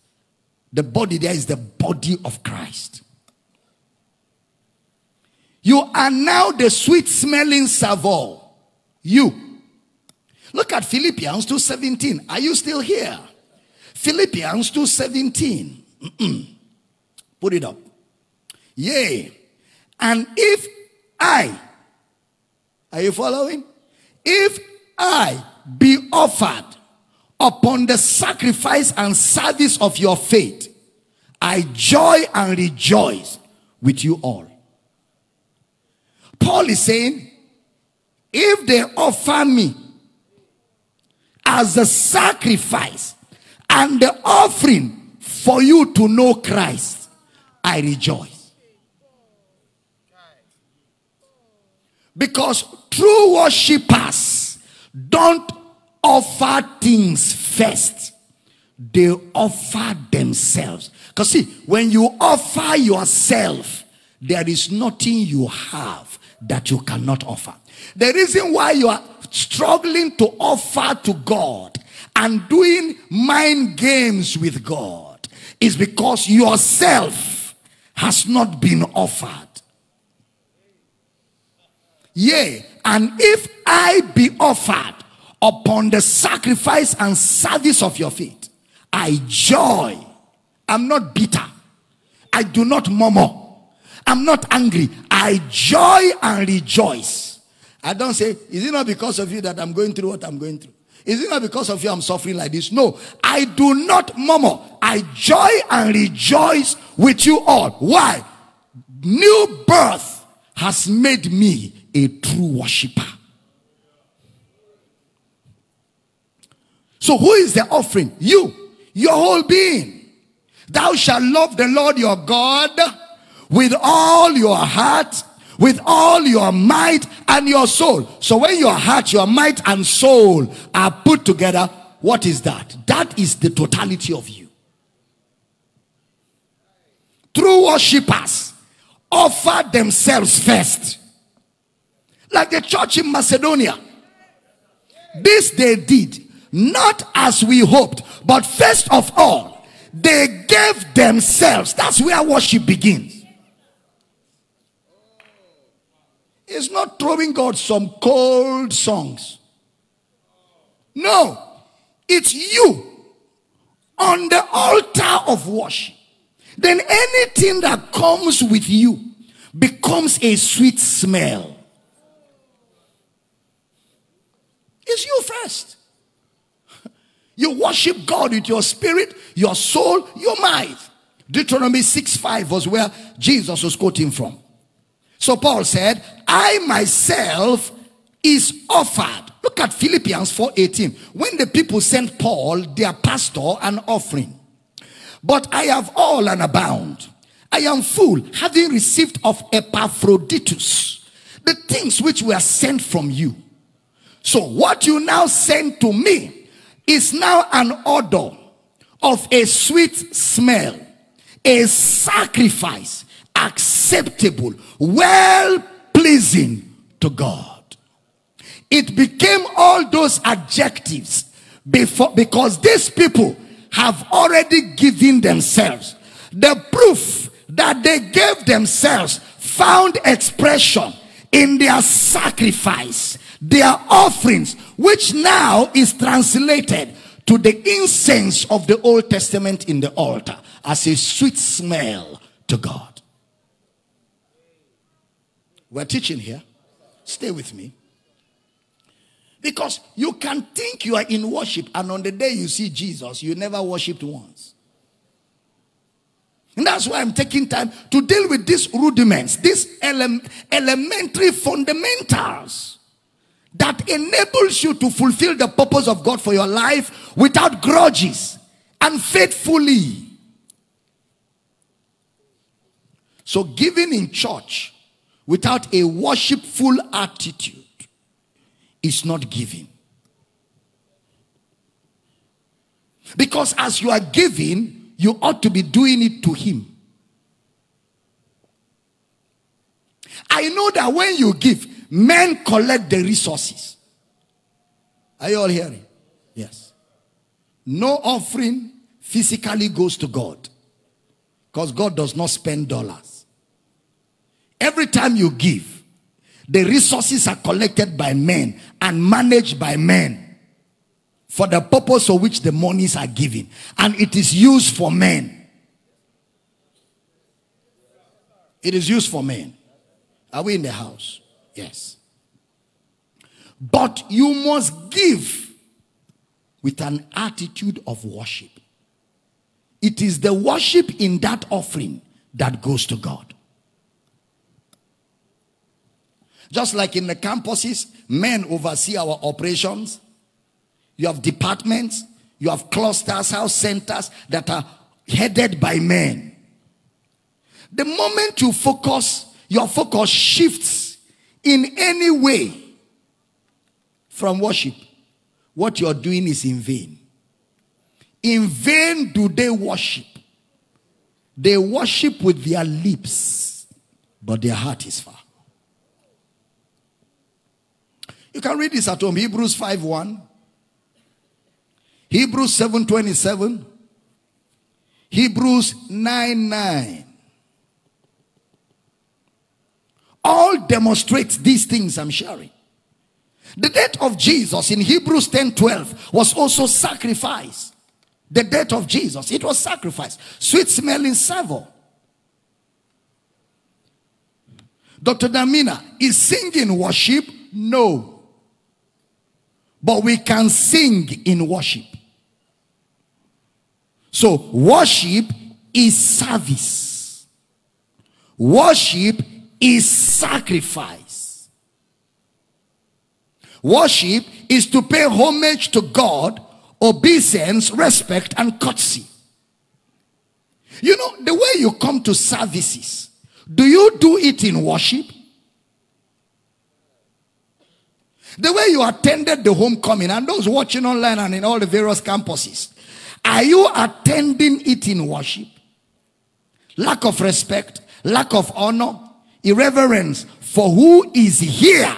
The body there is the body of Christ. You are now the sweet smelling savor. You. Look at Philippians 2:17. Are you still here? Philippians 2:17. Put it up. Yea. And if I are you following? If I be offered upon the sacrifice and service of your faith, I joy and rejoice with you all. Paul is saying, if they offer me as a sacrifice and the offering for you to know Christ, I rejoice. Because true worshippers don't offer things first, they offer themselves. Because, see, when you offer yourself, there is nothing you have that you cannot offer. The reason why you are struggling to offer to God and doing mind games with God is because yourself has not been offered. Yea, and if I be offered upon the sacrifice and service of your faith, I joy. I'm not bitter. I do not murmur. I'm not angry. I joy and rejoice. I don't say, is it not because of you that I'm going through what I'm going through? Is it not because of you I'm suffering like this? No, I do not murmur. I joy and rejoice with you all. Why? New birth has made me a true worshiper. So who is the offering? You, your whole being. Thou shalt love the Lord your God with all your heart, with all your might and your soul. So when your heart, your might and soul are put together, what is that? That is the totality of you. True worshippers offer themselves first. Like the church in Macedonia. This they did, not as we hoped, but first of all, they gave themselves. That's where worship begins. It's not throwing God some cold songs. No, it's you on the altar of worship. Then anything that comes with you becomes a sweet smell. It's you first. You worship God with your spirit, your soul, your mind. Deuteronomy 6 5 was where Jesus was quoting from. So Paul said, I myself is offered. Look at Philippians 4:18. When the people sent Paul, their pastor, an offering. But I have all and abound. I am full, having received of Epaphroditus the things which were sent from you. So what you now send to me is now an odor of a sweet smell, a sacrifice acceptable, well pleasing to God. It became all those adjectives before because these people have already given themselves. The proof that they gave themselves found expression in their sacrifice, their offerings, which now is translated to the incense of the Old Testament in the altar as a sweet smell to God. We're teaching here. Stay with me. Because you can think you are in worship, and on the day you see Jesus, you never worshiped once. And that's why I'm taking time to deal with these rudiments, these ele- elementary fundamentals that enables you to fulfill the purpose of God for your life without grudges and faithfully. So, giving in church without a worshipful attitude is not giving. Because as you are giving, you ought to be doing it to Him. I know that when you give, Men collect the resources. Are you all hearing? Yes. No offering physically goes to God. Because God does not spend dollars. Every time you give, the resources are collected by men and managed by men for the purpose for which the monies are given. And it is used for men. It is used for men. Are we in the house? Yes. But you must give with an attitude of worship. It is the worship in that offering that goes to God. Just like in the campuses, men oversee our operations. You have departments, you have clusters, house centers that are headed by men. The moment you focus, your focus shifts in any way from worship, what you're doing is in vain. In vain do they worship. They worship with their lips, but their heart is far. You can read this at home. Hebrews 5 1. Hebrews 7 27. Hebrews 9 9. All demonstrate these things I'm sharing. The death of Jesus in Hebrews 10 12 was also sacrifice. The death of Jesus, it was sacrifice. Sweet smelling savor. Dr. Damina, is singing worship? No. But we can sing in worship. So, worship is service. Worship is sacrifice. Worship is to pay homage to God, obeisance, respect, and courtesy. You know, the way you come to services, Do you do it in worship? The way you attended the homecoming and those watching online and in all the various campuses, are you attending it in worship? Lack of respect, lack of honor, irreverence for who is here.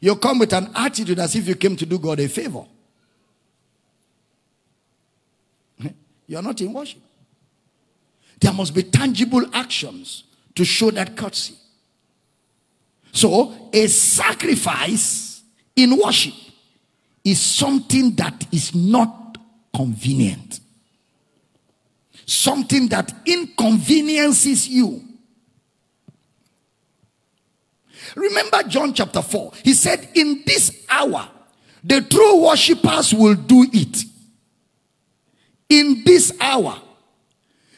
You come with an attitude as if you came to do God a favor. You're not in worship. There must be tangible actions to show that courtesy. So, a sacrifice in worship is something that is not convenient, something that inconveniences you. Remember John chapter 4. He said, In this hour, the true worshippers will do it. In this hour,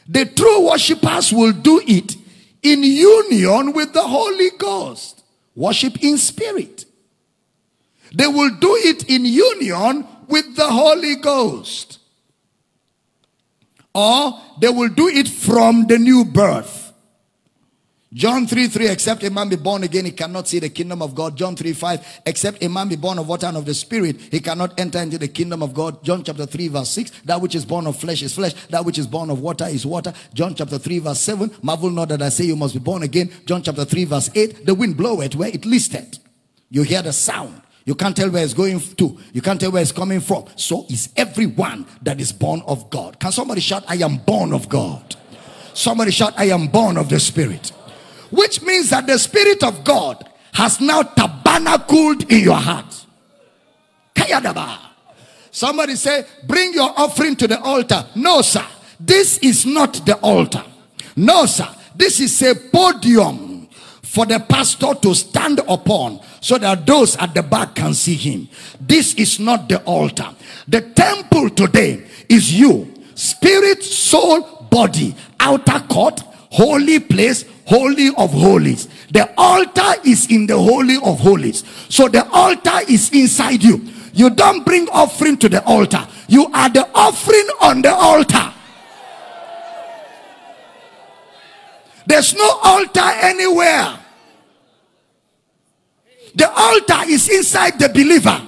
the true worshippers will do it in union with the Holy Ghost. Worship in spirit. They will do it in union with the Holy Ghost. Or they will do it from the new birth. John 3 3, except a man be born again, he cannot see the kingdom of God. John 3 5, except a man be born of water and of the spirit, he cannot enter into the kingdom of God. John chapter 3, verse 6, that which is born of flesh is flesh, that which is born of water is water. John chapter 3, verse 7, marvel not that I say you must be born again. John chapter 3, verse 8, the wind bloweth where it listeth. You hear the sound. You can't tell where it's going to. You can't tell where it's coming from. So is everyone that is born of God. Can somebody shout, I am born of God? Somebody shout, I am born of the Spirit which means that the Spirit of God has now tabernacled in your heart. Kayadaba. Somebody say, bring your offering to the altar. No, sir. This is not the altar. No, sir. This is a podium for the pastor to stand upon so that those at the back can see him. This is not the altar. The temple today is you. Spirit, soul, body, outer court, holy place, holy of holies. The altar is in the holy of holies. So the altar is inside you. You don't bring offering to the altar. You are the offering on the altar. There's no altar anywhere. The altar is inside the believer.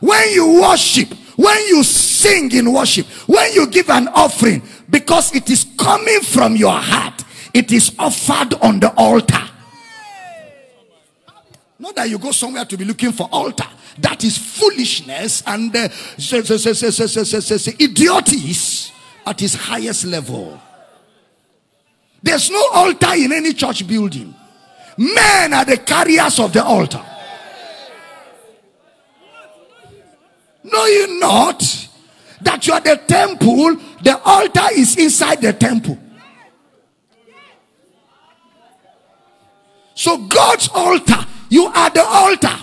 When you worship, when you sing in worship, when you give an offering, because it is coming from your heart, it is offered on the altar. Not that you go somewhere to be looking for altar. That is foolishness and uh, at its highest level. There's no altar in any church building. Men are the carriers of the altar. Know you not that you are the temple, the altar is inside the temple. So God's altar, you are the altar.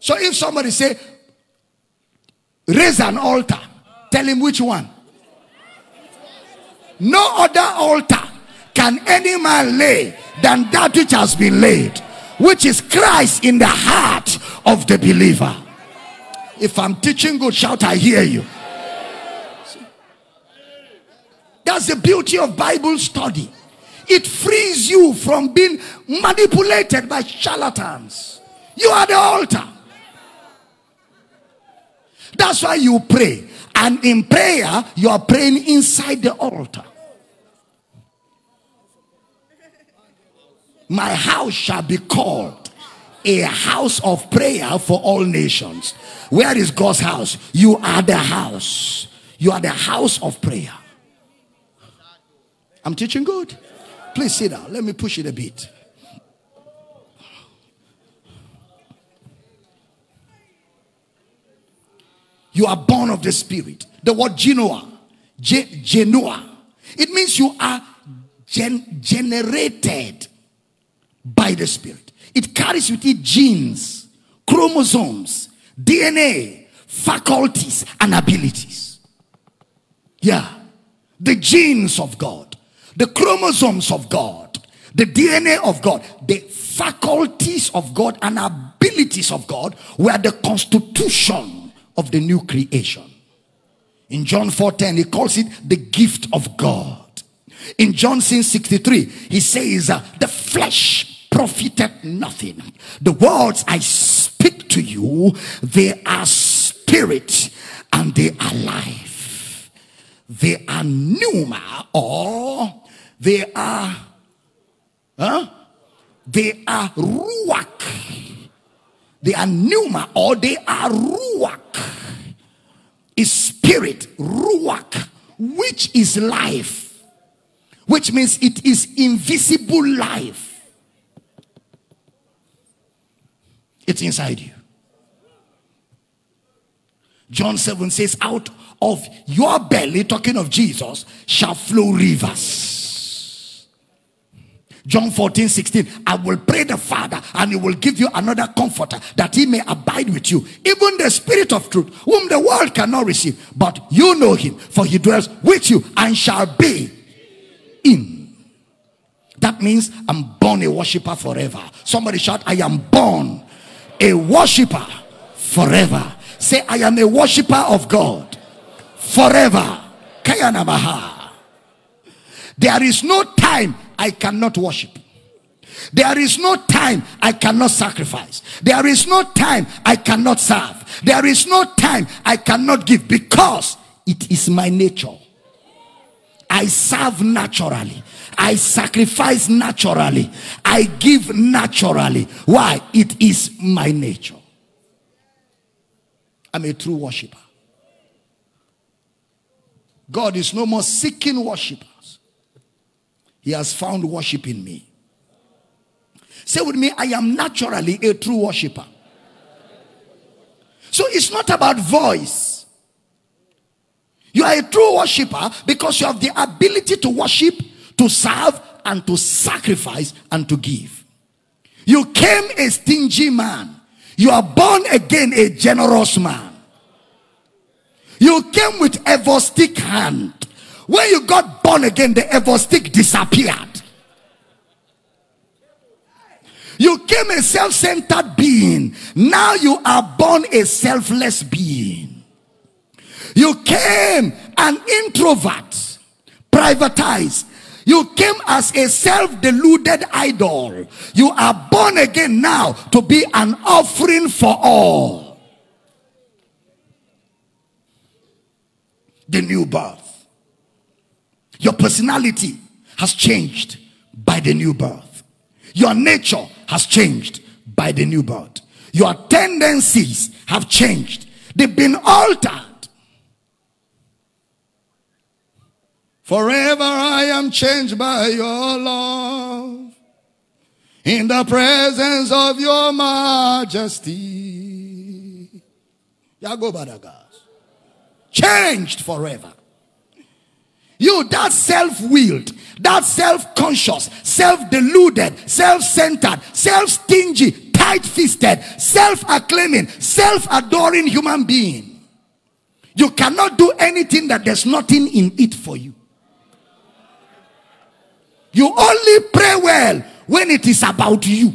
So if somebody say, raise an altar, tell him which one. No other altar can any man lay than that which has been laid, which is Christ in the heart of the believer. If I'm teaching good, shout, I hear you. That's the beauty of Bible study. It frees you from being manipulated by charlatans. You are the altar. That's why you pray. And in prayer, you are praying inside the altar. My house shall be called a house of prayer for all nations. Where is God's house? You are the house. You are the house of prayer. I'm teaching good. Please sit down. Let me push it a bit. You are born of the Spirit. The word gennao, Ge- gennao, it means you are gen- generated by the Spirit. It carries with it genes, chromosomes, DNA, faculties, and abilities. Yeah, the genes of God the chromosomes of God, the DNA of God, the faculties of God and abilities of God were the constitution of the new creation. In John 4:10, he calls it the gift of God. In John 6:63, he says, uh, The flesh profited nothing. The words I speak to you, they are spirit and they are life. They are pneuma or they are huh? They are ruach. They are pneuma or they are ruach. Is spirit, ruach, which is life. Which means it is invisible life. It's inside you. John 7 says, Out of your belly, talking of Jesus, shall flow rivers. John 14, 16, I will pray the Father and he will give you another comforter that he may abide with you. Even the Spirit of truth, whom the world cannot receive, but you know him, for he dwells with you and shall be in. That means I'm born a worshiper forever. Somebody shout, I am born a worshiper forever. Say, I am a worshiper of God forever. There is no time I cannot worship. There is no time I cannot sacrifice. There is no time I cannot serve. There is no time I cannot give because it is my nature. I serve naturally. I sacrifice naturally. I give naturally. Why? It is my nature. I'm a true worshiper. God is no more seeking worshippers. He has found worship in me. Say with me, I am naturally a true worshiper. So it's not about voice. You are a true worshiper because you have the ability to worship, to serve, and to sacrifice and to give. You came a stingy man. You are born again a generous man. You came with a stick hand. When you got born again, the stick disappeared. You came a self-centered being. Now you are born a selfless being. You came an introvert, privatized. You came as a self-deluded idol. You are born again now to be an offering for all. The new birth. Your personality has changed by the new birth. Your nature has changed by the new birth. Your tendencies have changed. They've been altered. Forever I am changed by your love. In the presence of your majesty. Changed forever. You, that self willed, that self conscious, self deluded, self centered, self stingy, tight fisted, self acclaiming, self adoring human being. You cannot do anything that there's nothing in it for you. You only pray well when it is about you.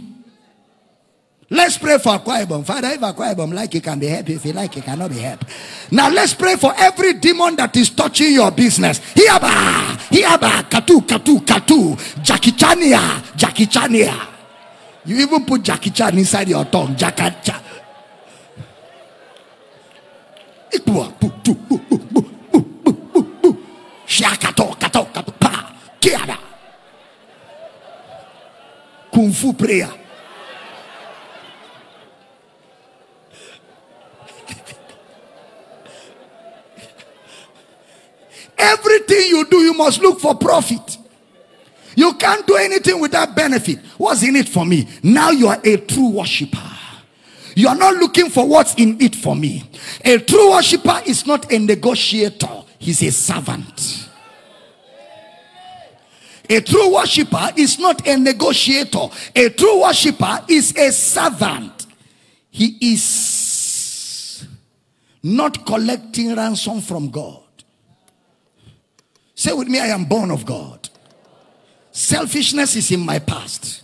Let's pray for Akwa Father, if Akwa like it can be helped, if you like it cannot be helped. Now let's pray for every demon that is touching your business. Hiaba, hiaba, katu, katu, katu, Jackie Chania, Jackie Chania. You even put Jackie Chan inside your tongue, Jackie Shakato, kato, kato, pa, kiada. Kung Fu prayer. Everything you do, you must look for profit. You can't do anything without benefit. What's in it for me? Now you are a true worshiper. You are not looking for what's in it for me. A true worshiper is not a negotiator, he's a servant. A true worshiper is not a negotiator. A true worshiper is a servant. He is not collecting ransom from God. Say with me, I am born of God. Selfishness is in my past.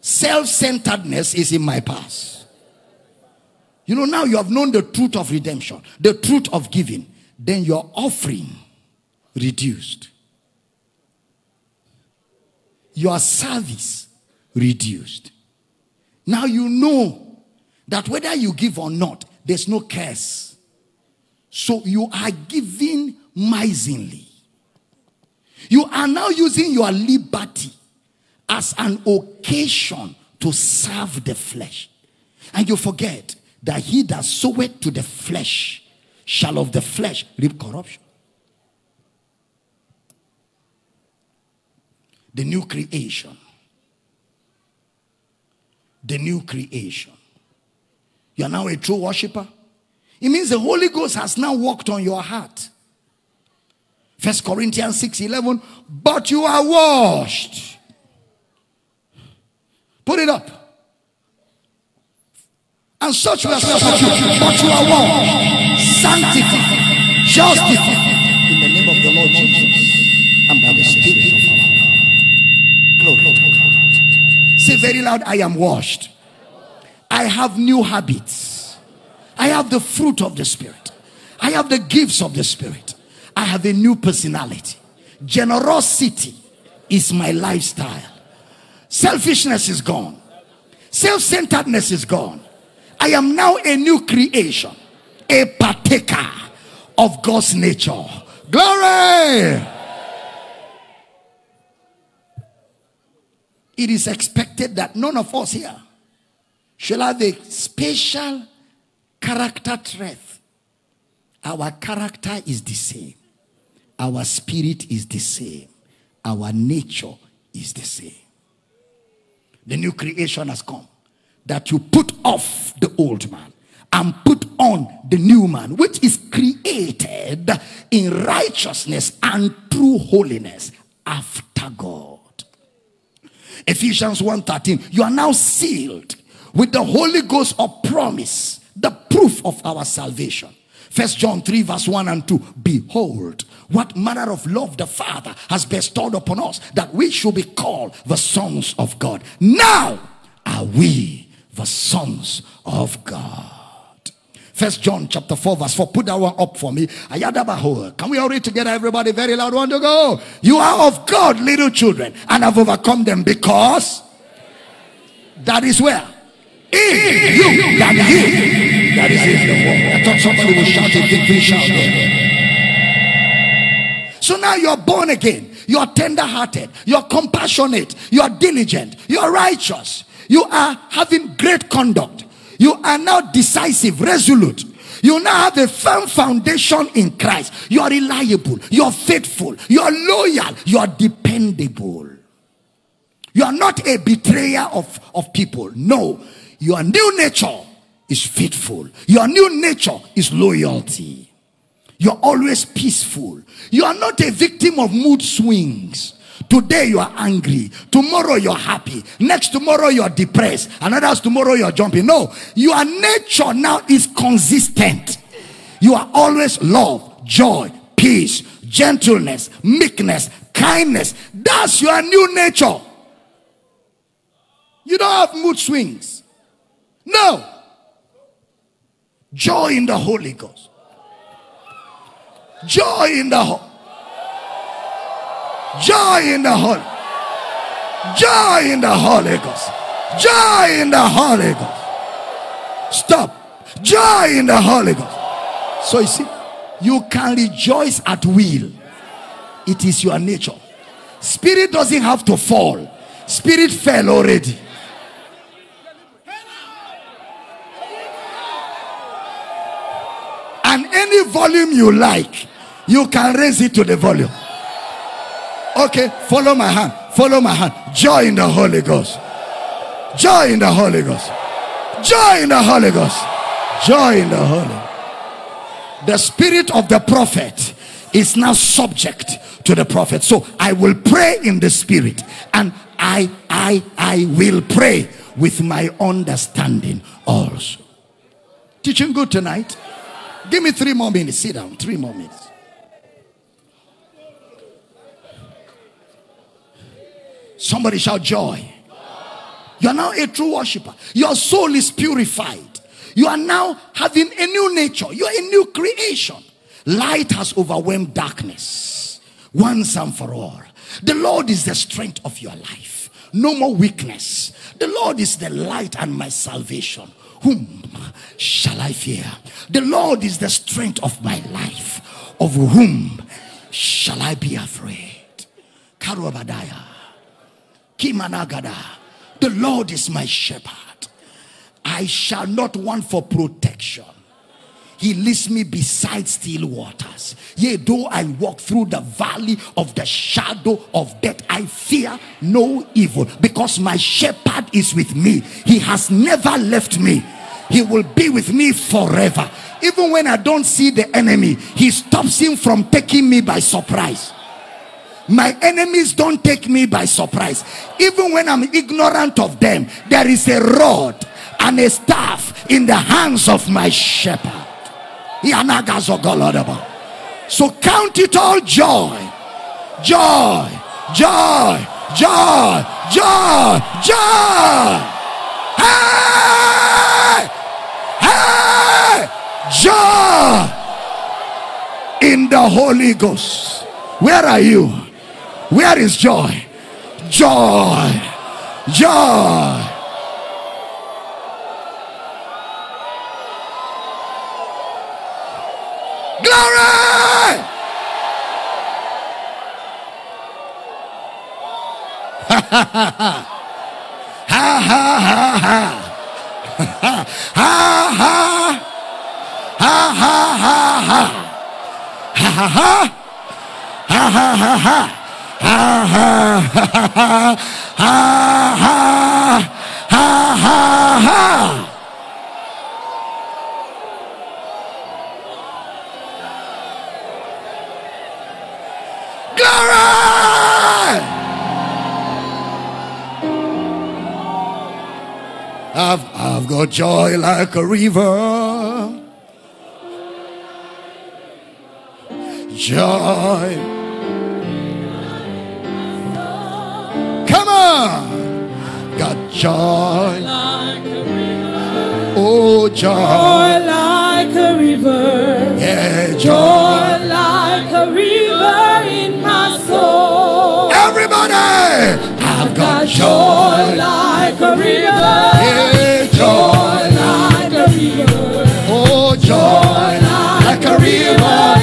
self centeredness is in my past. You know, now you have known the truth of redemption, the truth of giving, then your offering reduced, your service reduced. Now you know that whether you give or not, there's no curse. So you are giving miserly. You are now using your liberty as an occasion to serve the flesh. And you forget that he that soweth to the flesh shall of the flesh reap corruption. The new creation. The new creation. You are now a true worshiper. It means the Holy Ghost has now worked on your heart. First Corinthians 6 11. But you are washed. Put it up. And such were substitute, but you are washed, sanctified, justified in the name of the Lord Jesus and by the Spirit of our God. Glory. Say very loud, I am washed. I have new habits. I have the fruit of the Spirit. I have the gifts of the Spirit. I have a new personality. Generosity is my lifestyle. Selfishness is gone. Self centeredness is gone. I am now a new creation, a partaker of God's nature. Glory! It is expected that none of us here shall have a special character trait. Our character is the same. Our spirit is the same. Our nature is the same. The new creation has come. That you put off the old man and put on the new man, which is created in righteousness and true holiness after God. Ephesians 1:13. You are now sealed with the Holy Ghost of promise, the proof of our salvation. First John 3, verse 1 and 2. Behold, what manner of love the Father has bestowed upon us that we should be called the sons of God. Now are we the sons of God. First John chapter 4, verse 4. Put that one up for me. Can we all read together, everybody? Very loud one to go. You are of God, little children, and have overcome them because that is where? In you, that he that is in the world. I thought somebody would shout a victory shout there. So now you're born again. You're tender hearted. You're compassionate. You're diligent. You're righteous. You are having great conduct. You are now decisive, resolute. You now have a firm foundation in Christ. You are reliable. You are faithful. You are loyal. You are dependable. You are not a betrayer of, of people. No. Your new nature is faithful. Your new nature is loyalty. You're always peaceful. You are not a victim of mood swings. Today you are angry. Tomorrow you're happy. Next tomorrow you're depressed. Another tomorrow you're jumping. No, your nature now is consistent. You are always love, joy, peace, gentleness, meekness, kindness. That's your new nature. You don't have mood swings. No. Joy in the Holy Ghost. Joy in the Holy Joy in the Holy. Joy in the Holy Ghost. Joy in the Holy Ghost. Stop. Joy in the Holy Ghost. So you see, you can rejoice at will. It is your nature. Spirit doesn't have to fall. Spirit fell already. And any volume you like, you can raise it to the volume. Okay, follow my hand. Follow my hand. Joy in the Holy Ghost. Joy in the Holy Ghost. Joy in the Holy Ghost. Joy in the Holy. The spirit of the prophet is now subject to the prophet. So I will pray in the spirit and I I I will pray with my understanding also. Teaching good tonight. Give me three more minutes. Sit down. Three more minutes. Somebody shout joy. You are now a true worshiper. Your soul is purified. You are now having a new nature. You are a new creation. Light has overwhelmed darkness once and for all. The Lord is the strength of your life. No more weakness. The Lord is the light and my salvation. Whom shall I fear? The Lord is the strength of my life. Of whom shall I be afraid? Karubadaya. Kimanagada. The Lord is my shepherd. I shall not want for protection. He leads me beside still waters. Yea, though I walk through the valley of the shadow of death, I fear no evil because my shepherd is with me. He has never left me. He will be with me forever. Even when I don't see the enemy, he stops him from taking me by surprise. My enemies don't take me by surprise. Even when I'm ignorant of them, there is a rod and a staff in the hands of my shepherd. So count it all joy, joy, joy, joy, joy, joy. Hey! Hey! Joy in the Holy Ghost. Where are you? Where is joy? Joy. Joy. Glory! Ha ha ha ha. Ha ha ha ha. Ha ha ha. Ha ha ha ha. Ha ha ha. Ha ha ha ha. Ha ha ha ha. Ha ha. Ha. Glory! I've, I've got joy like a river. Joy. Come on. Got joy. Oh, joy. Joy like a river. Yeah, joy. Joy like a river I've got joy. like a river. Yeah. Joy like a river. Oh, joy. Like a river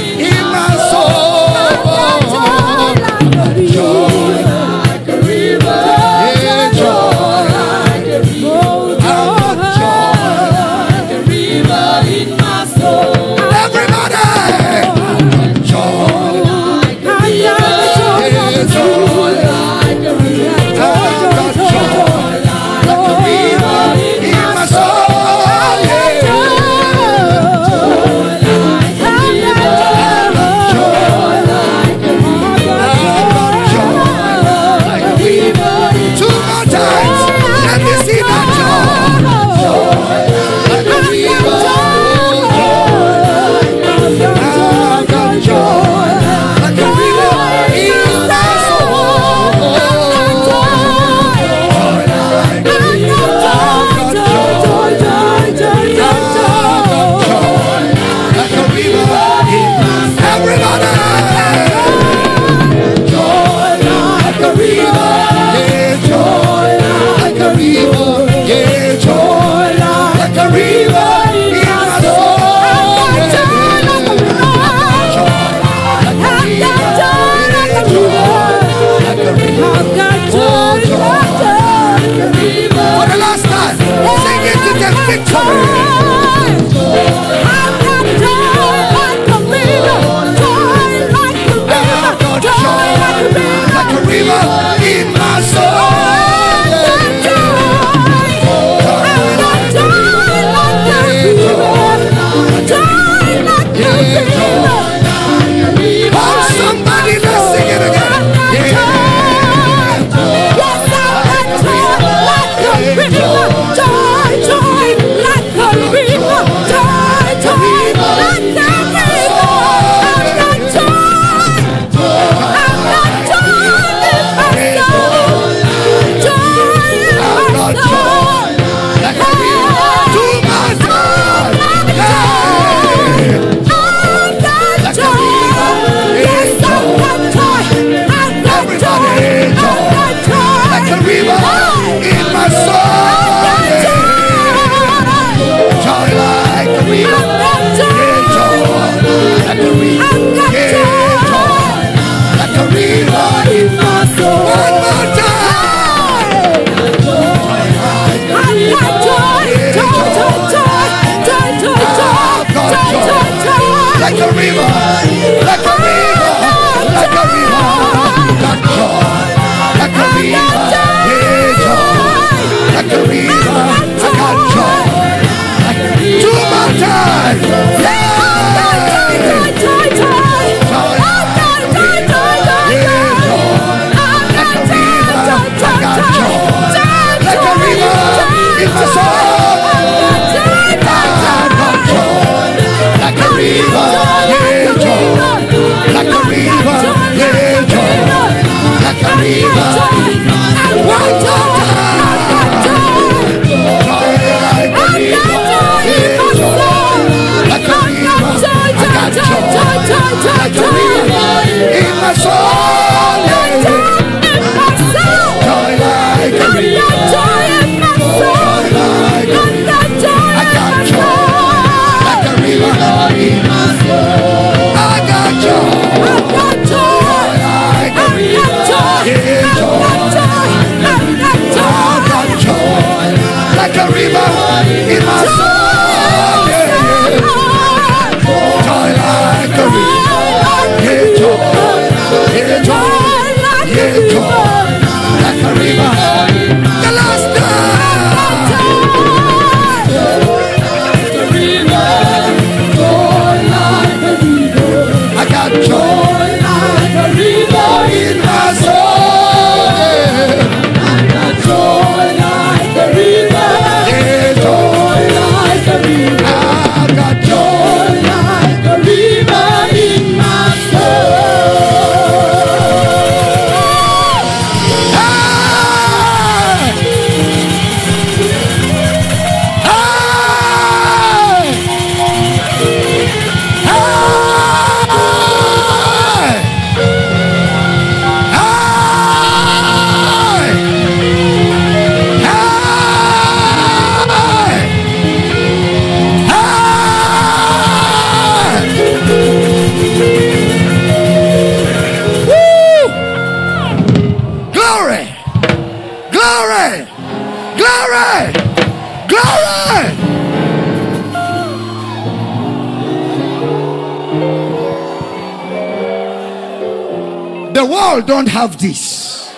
have this.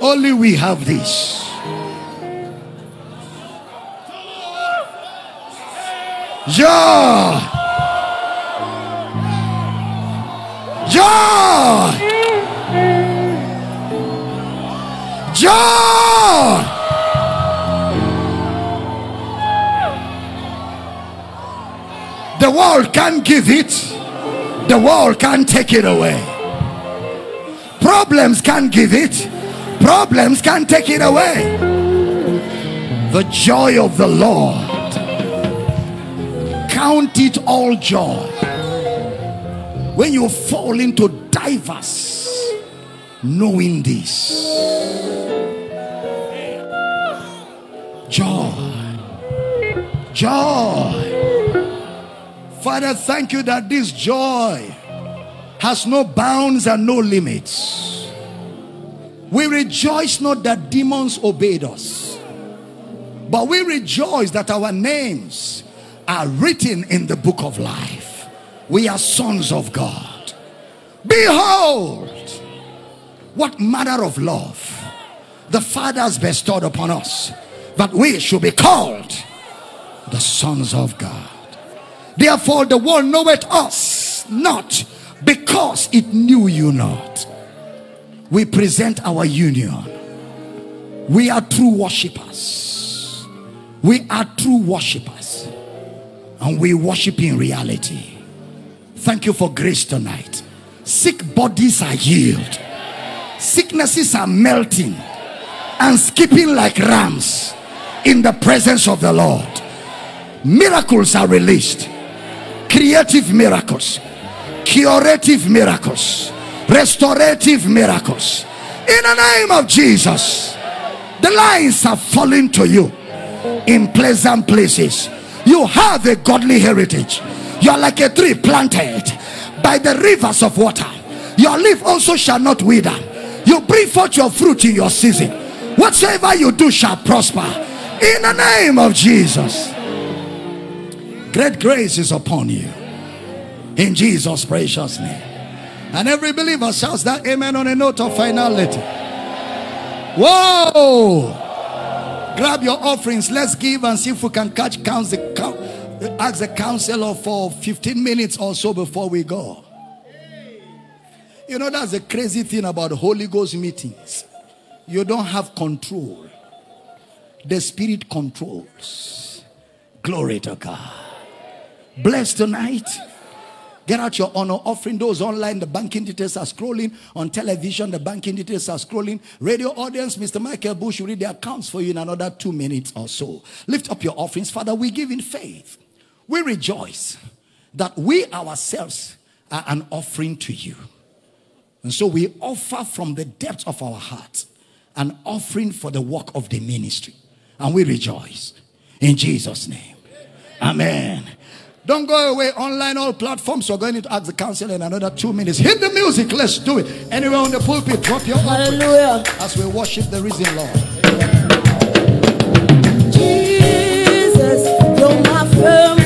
Only we have this. Joy. Joy. Joy. The world can't give it. The world can't take it away. Problems can't give it. Problems can't take it away. The joy of the Lord. Count it all joy. When you fall into divers, knowing this. Joy. Joy. Father, thank you that this joy has no bounds and no limits. We rejoice not that demons obeyed us, but we rejoice that our names are written in the book of life. We are sons of God. Behold, what manner of love the Father has bestowed upon us that we should be called the sons of God. Therefore, the world knoweth us not because it knew you not. We present our union. We are true worshippers. We are true worshippers. And we worship in reality. Thank you for grace tonight. Sick bodies are healed, sicknesses are melting and skipping like rams in the presence of the Lord. Miracles are released creative miracles, curative miracles, restorative miracles. In the name of Jesus, the lines are falling to you in pleasant places. You have a godly heritage. You are like a tree planted by the rivers of water. Your leaf also shall not wither. You bring forth your fruit in your season. Whatsoever you do shall prosper. In the name of Jesus. Great grace is upon you. In Jesus' precious name. And every believer shouts that amen on a note of finality. Whoa! Grab your offerings. Let's give and see if we can catch counts the ask the counselor for 15 minutes or so before we go. You know that's the crazy thing about Holy Ghost meetings. You don't have control. The spirit controls. Glory to God. Bless tonight. Get out your honor offering. Those online, the banking details are scrolling. On television, the banking details are scrolling. Radio audience, Mr. Michael Bush will read the accounts for you in another two minutes or so. Lift up your offerings. Father, we give in faith. We rejoice that we ourselves are an offering to you. And so we offer from the depths of our heart an offering for the work of the ministry. And we rejoice. In Jesus' name. Amen. Don't go away online, all platforms. We're going to ask the council in another two minutes. Hit the music. Let's do it. Anywhere on the pulpit, drop your Hallelujah. as we worship the risen Lord. Jesus, you're my firm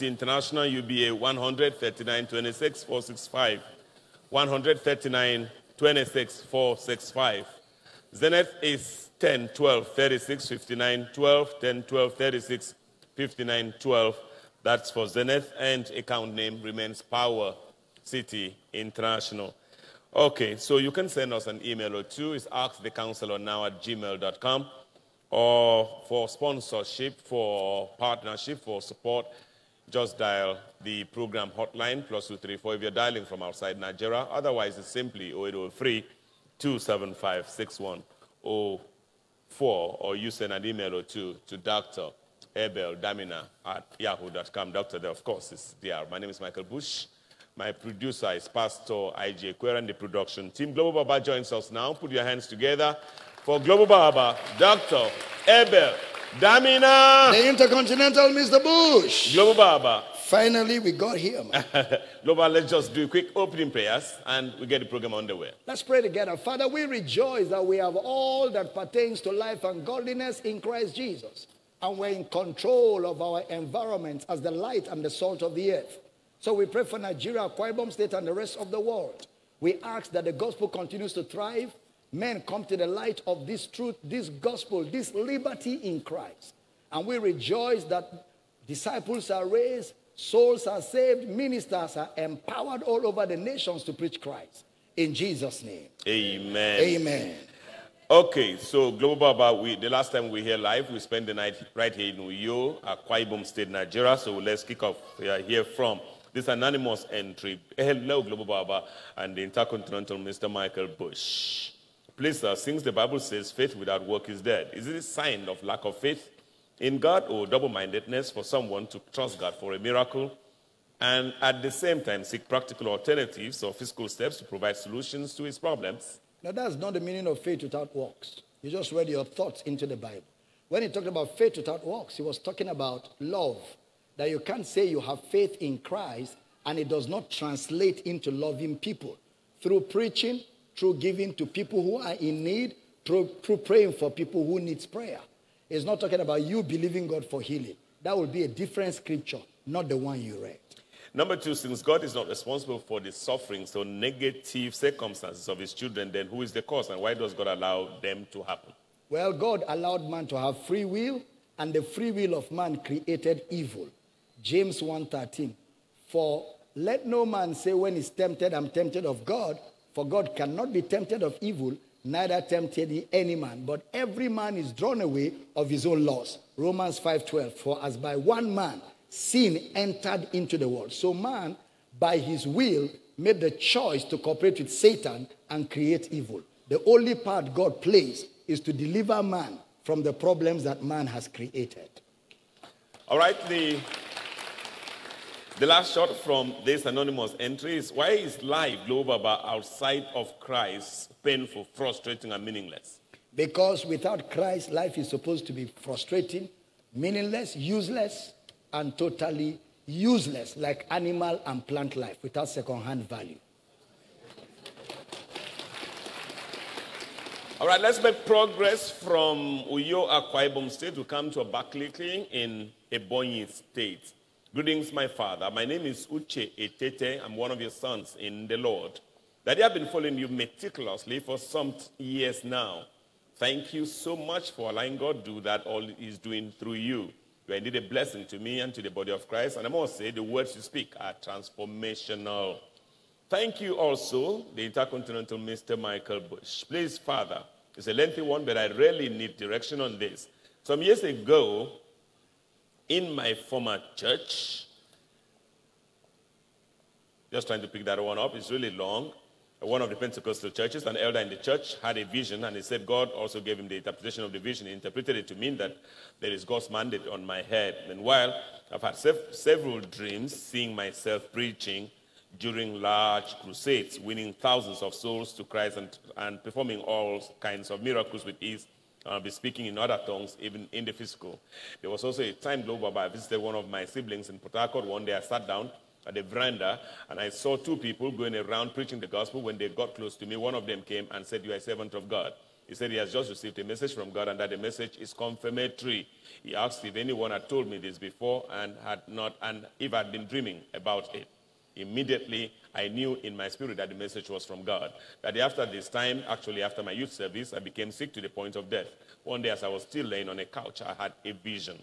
Unity International, UBA 139 26 465. 139 26 465. Zenith is 10 12 36 59 12 10 12 36 59 12. That's for Zenith, and account name remains Power City International. Okay, so you can send us an email or two. It's askthecounselornow at gmail.com or for sponsorship, for partnership, for support just dial the program hotline, plus 234 if you're dialing from outside Nigeria. Otherwise, it's simply 0803 275 6104 or you send an email or two to Dr. Abel Damina at yahoo.com. Dr. There, of course, is there. My name is Michael Bush. My producer is Pastor IJ Quer the production team. Global Baba joins us now. Put your hands together for Global Baba, Dr. Abel Damina. The Intercontinental Mr. Bush. Global Baba. Finally, we got him. Global, let's just do a quick opening prayers and we get the program underway. Let's pray together. Father, we rejoice that we have all that pertains to life and godliness in Christ Jesus. And we're in control of our environment as the light and the salt of the earth. So we pray for Nigeria, Akwa Ibom State, and the rest of the world. We ask that the gospel continues to thrive. Men come to the light of this truth, this gospel, this liberty in Christ. And we rejoice that disciples are raised, souls are saved, ministers are empowered all over the nations to preach Christ. In Jesus' name. Amen. Amen. Okay, so Global Baba, we, the last time we were here live, we spent the night right here in Uyo, Akwa Ibom State, Nigeria. So let's kick off uh, here from this anonymous entry. Hello, Global Baba, and the Intercontinental Mr. Michael Bush. Please, sir, since the Bible says faith without work is dead, is it a sign of lack of faith in God or double mindedness for someone to trust God for a miracle and at the same time seek practical alternatives or physical steps to provide solutions to his problems? Now, that's not the meaning of faith without works. You just read your thoughts into the Bible. When he talked about faith without works, he was talking about love. That you can't say you have faith in Christ and it does not translate into loving people. Through preaching, through giving to people who are in need, through, through praying for people who needs prayer. It's not talking about you believing God for healing. That would be a different scripture, not the one you read. Number two, since God is not responsible for the sufferings or negative circumstances of his children, then who is the cause and why does God allow them to happen? Well, God allowed man to have free will, and the free will of man created evil. James 1:13. For let no man say when he's tempted, I'm tempted of God, for God cannot be tempted of evil, neither tempted any man. But every man is drawn away of his own loss. Romans 5:12. For as by one man sin entered into the world, so man by his will made the choice to cooperate with Satan and create evil. The only part God plays is to deliver man from the problems that man has created. All right, the, the last shot from this anonymous entry is why is life global about outside of Christ painful, frustrating, and meaningless? Because without Christ, life is supposed to be frustrating, meaningless, useless, and totally useless, like animal and plant life without second-hand value. All right, let's make progress from Uyo Akwa Ibom State to come to Abakaliki in Ebonyi State. Greetings, my father. My name is Uche Etete. I'm one of your sons in the Lord. Daddy, I've been following you meticulously for some years now. Thank you so much for allowing God do that all He's doing through you. You are indeed a blessing to me and to the body of Christ. And I must say, the words you speak are transformational. Thank you also, the Intercontinental Mr. Michael Bush. Please, Father, it's a lengthy one, but I really need direction on this. Some years ago, in my former church, just trying to pick that one up, it's really long. One of the Pentecostal churches, an elder in the church, had a vision, and he said God also gave him the interpretation of the vision. He interpreted it to mean that there is God's mandate on my head. Meanwhile, I've had sev- several dreams seeing myself preaching during large crusades, winning thousands of souls to Christ and, and performing all kinds of miracles with ease. I'll be speaking in other tongues, even in the physical. There was also a time, Global, I visited one of my siblings in Port Harcourt. One day I sat down at the veranda and I saw two people going around preaching the gospel. When they got close to me, one of them came and said, You are a servant of God. He said he has just received a message from God and that the message is confirmatory. He asked if anyone had told me this before and had not, and if I'd been dreaming about it. Immediately, I knew in my spirit that the message was from God. That after this time, actually after my youth service, I became sick to the point of death. One day, as I was still laying on a couch, I had a vision.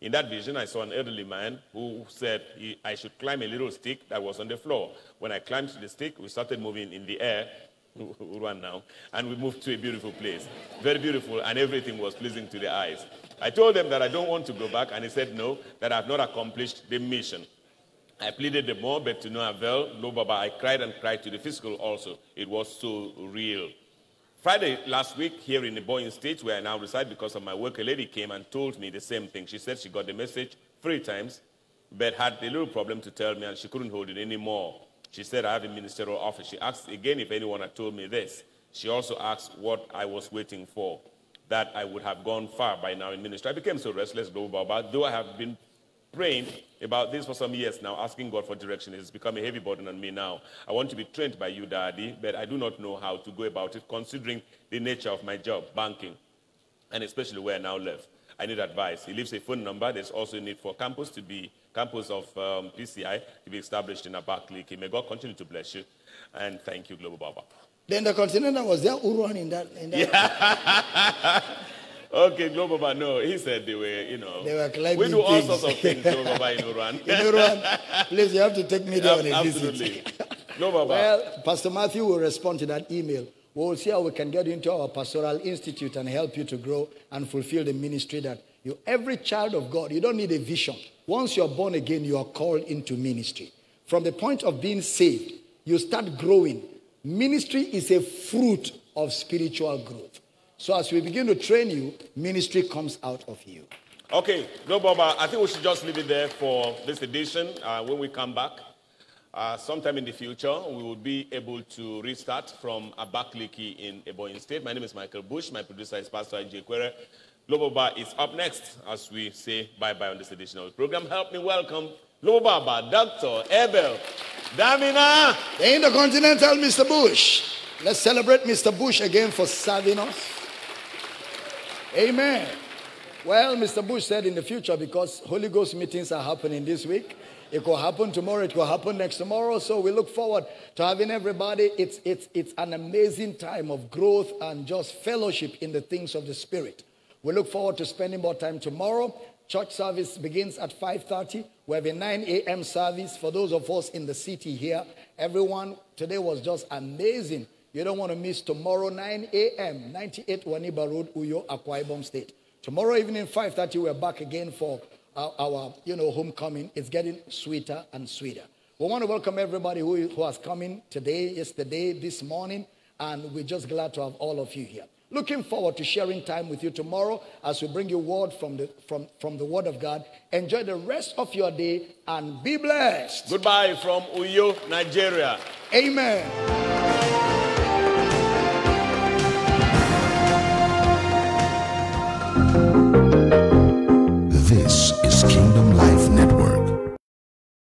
In that vision, I saw an elderly man who said he, I should climb a little stick that was on the floor. When I climbed to the stick, we started moving in the air. we run now. And we moved to a beautiful place. Very beautiful, and everything was pleasing to the eyes. I told them that I don't want to go back, and he said no, that I've not accomplished the mission. I pleaded the more, but to no avail. No, Baba, I cried and cried to the physical also. It was so real. Friday last week, here in Ebonyi State, where I now reside because of my work, a lady came and told me the same thing. She said she got the message three times, but had a little problem to tell me and she couldn't hold it anymore. She said, I have a ministerial office. She asked again if anyone had told me this. She also asked what I was waiting for, that I would have gone far by now in ministry. I became so restless, Global Baba, though I have been praying about this for some years now, asking God for direction. It's become a heavy burden on me now. I want to be trained by you, Daddy, but I do not know how to go about it, considering the nature of my job, banking, and especially where I now live. I need advice. He leaves a phone number. There's also a need for campus to be campus of um, PCI to be established in Abakaliki. May God continue to bless you, and thank you, Global Baba. Then the Continental was there Uruan in that. In that Okay, Global Baba, no, he said they were, you know, They were climbing we do all things. sorts of things, Global Baba, in Uruan. in Uruan. Please, you have to take me there on a Absolutely. Global Baba. Well, Pastor Matthew will respond to that email. We'll see how we can get into our pastoral institute and help you to grow and fulfill the ministry that you. Every child of God, you don't need a vision. Once you're born again, you are called into ministry. From the point of being saved, you start growing. Ministry is a fruit of spiritual growth. So as we begin to train you, ministry comes out of you. Okay, Global Baba, I think we should just leave it there for this edition. Uh, when we come back, uh, sometime in the future, we will be able to restart from Abakaliki in Ebonyi State. My name is Michael Bush. My producer is Pastor Kwere. Global Baba is up next as we say bye-bye on this edition of the program. Help me welcome Global Baba, Dr. Abel Damina. The Intercontinental Mr. Bush. Let's celebrate Mr. Bush again for serving us. Amen. Well, Mr. Bush said in the future because Holy Ghost meetings are happening this week. It could happen tomorrow, it could happen next tomorrow. So we look forward to having everybody. It's, it's, it's an amazing time of growth and just fellowship in the things of the Spirit. We look forward to spending more time tomorrow. Church service begins at 5:30. We have a 9 a.m. service for those of us in the city here. Everyone, today was just amazing. You don't want to miss tomorrow 9 a.m. 98 Nwaniba Road, Uyo, Akwa Ibom State. Tomorrow evening 5:30 we're back again for our, our, you know homecoming. It's getting sweeter and sweeter. We want to welcome everybody who, who has come in today, yesterday, this morning, and we're just glad to have all of you here. Looking forward to sharing time with you tomorrow as we bring you word from the, from, from the Word of God. Enjoy the rest of your day and be blessed. Goodbye from Uyo, Nigeria. Amen. This.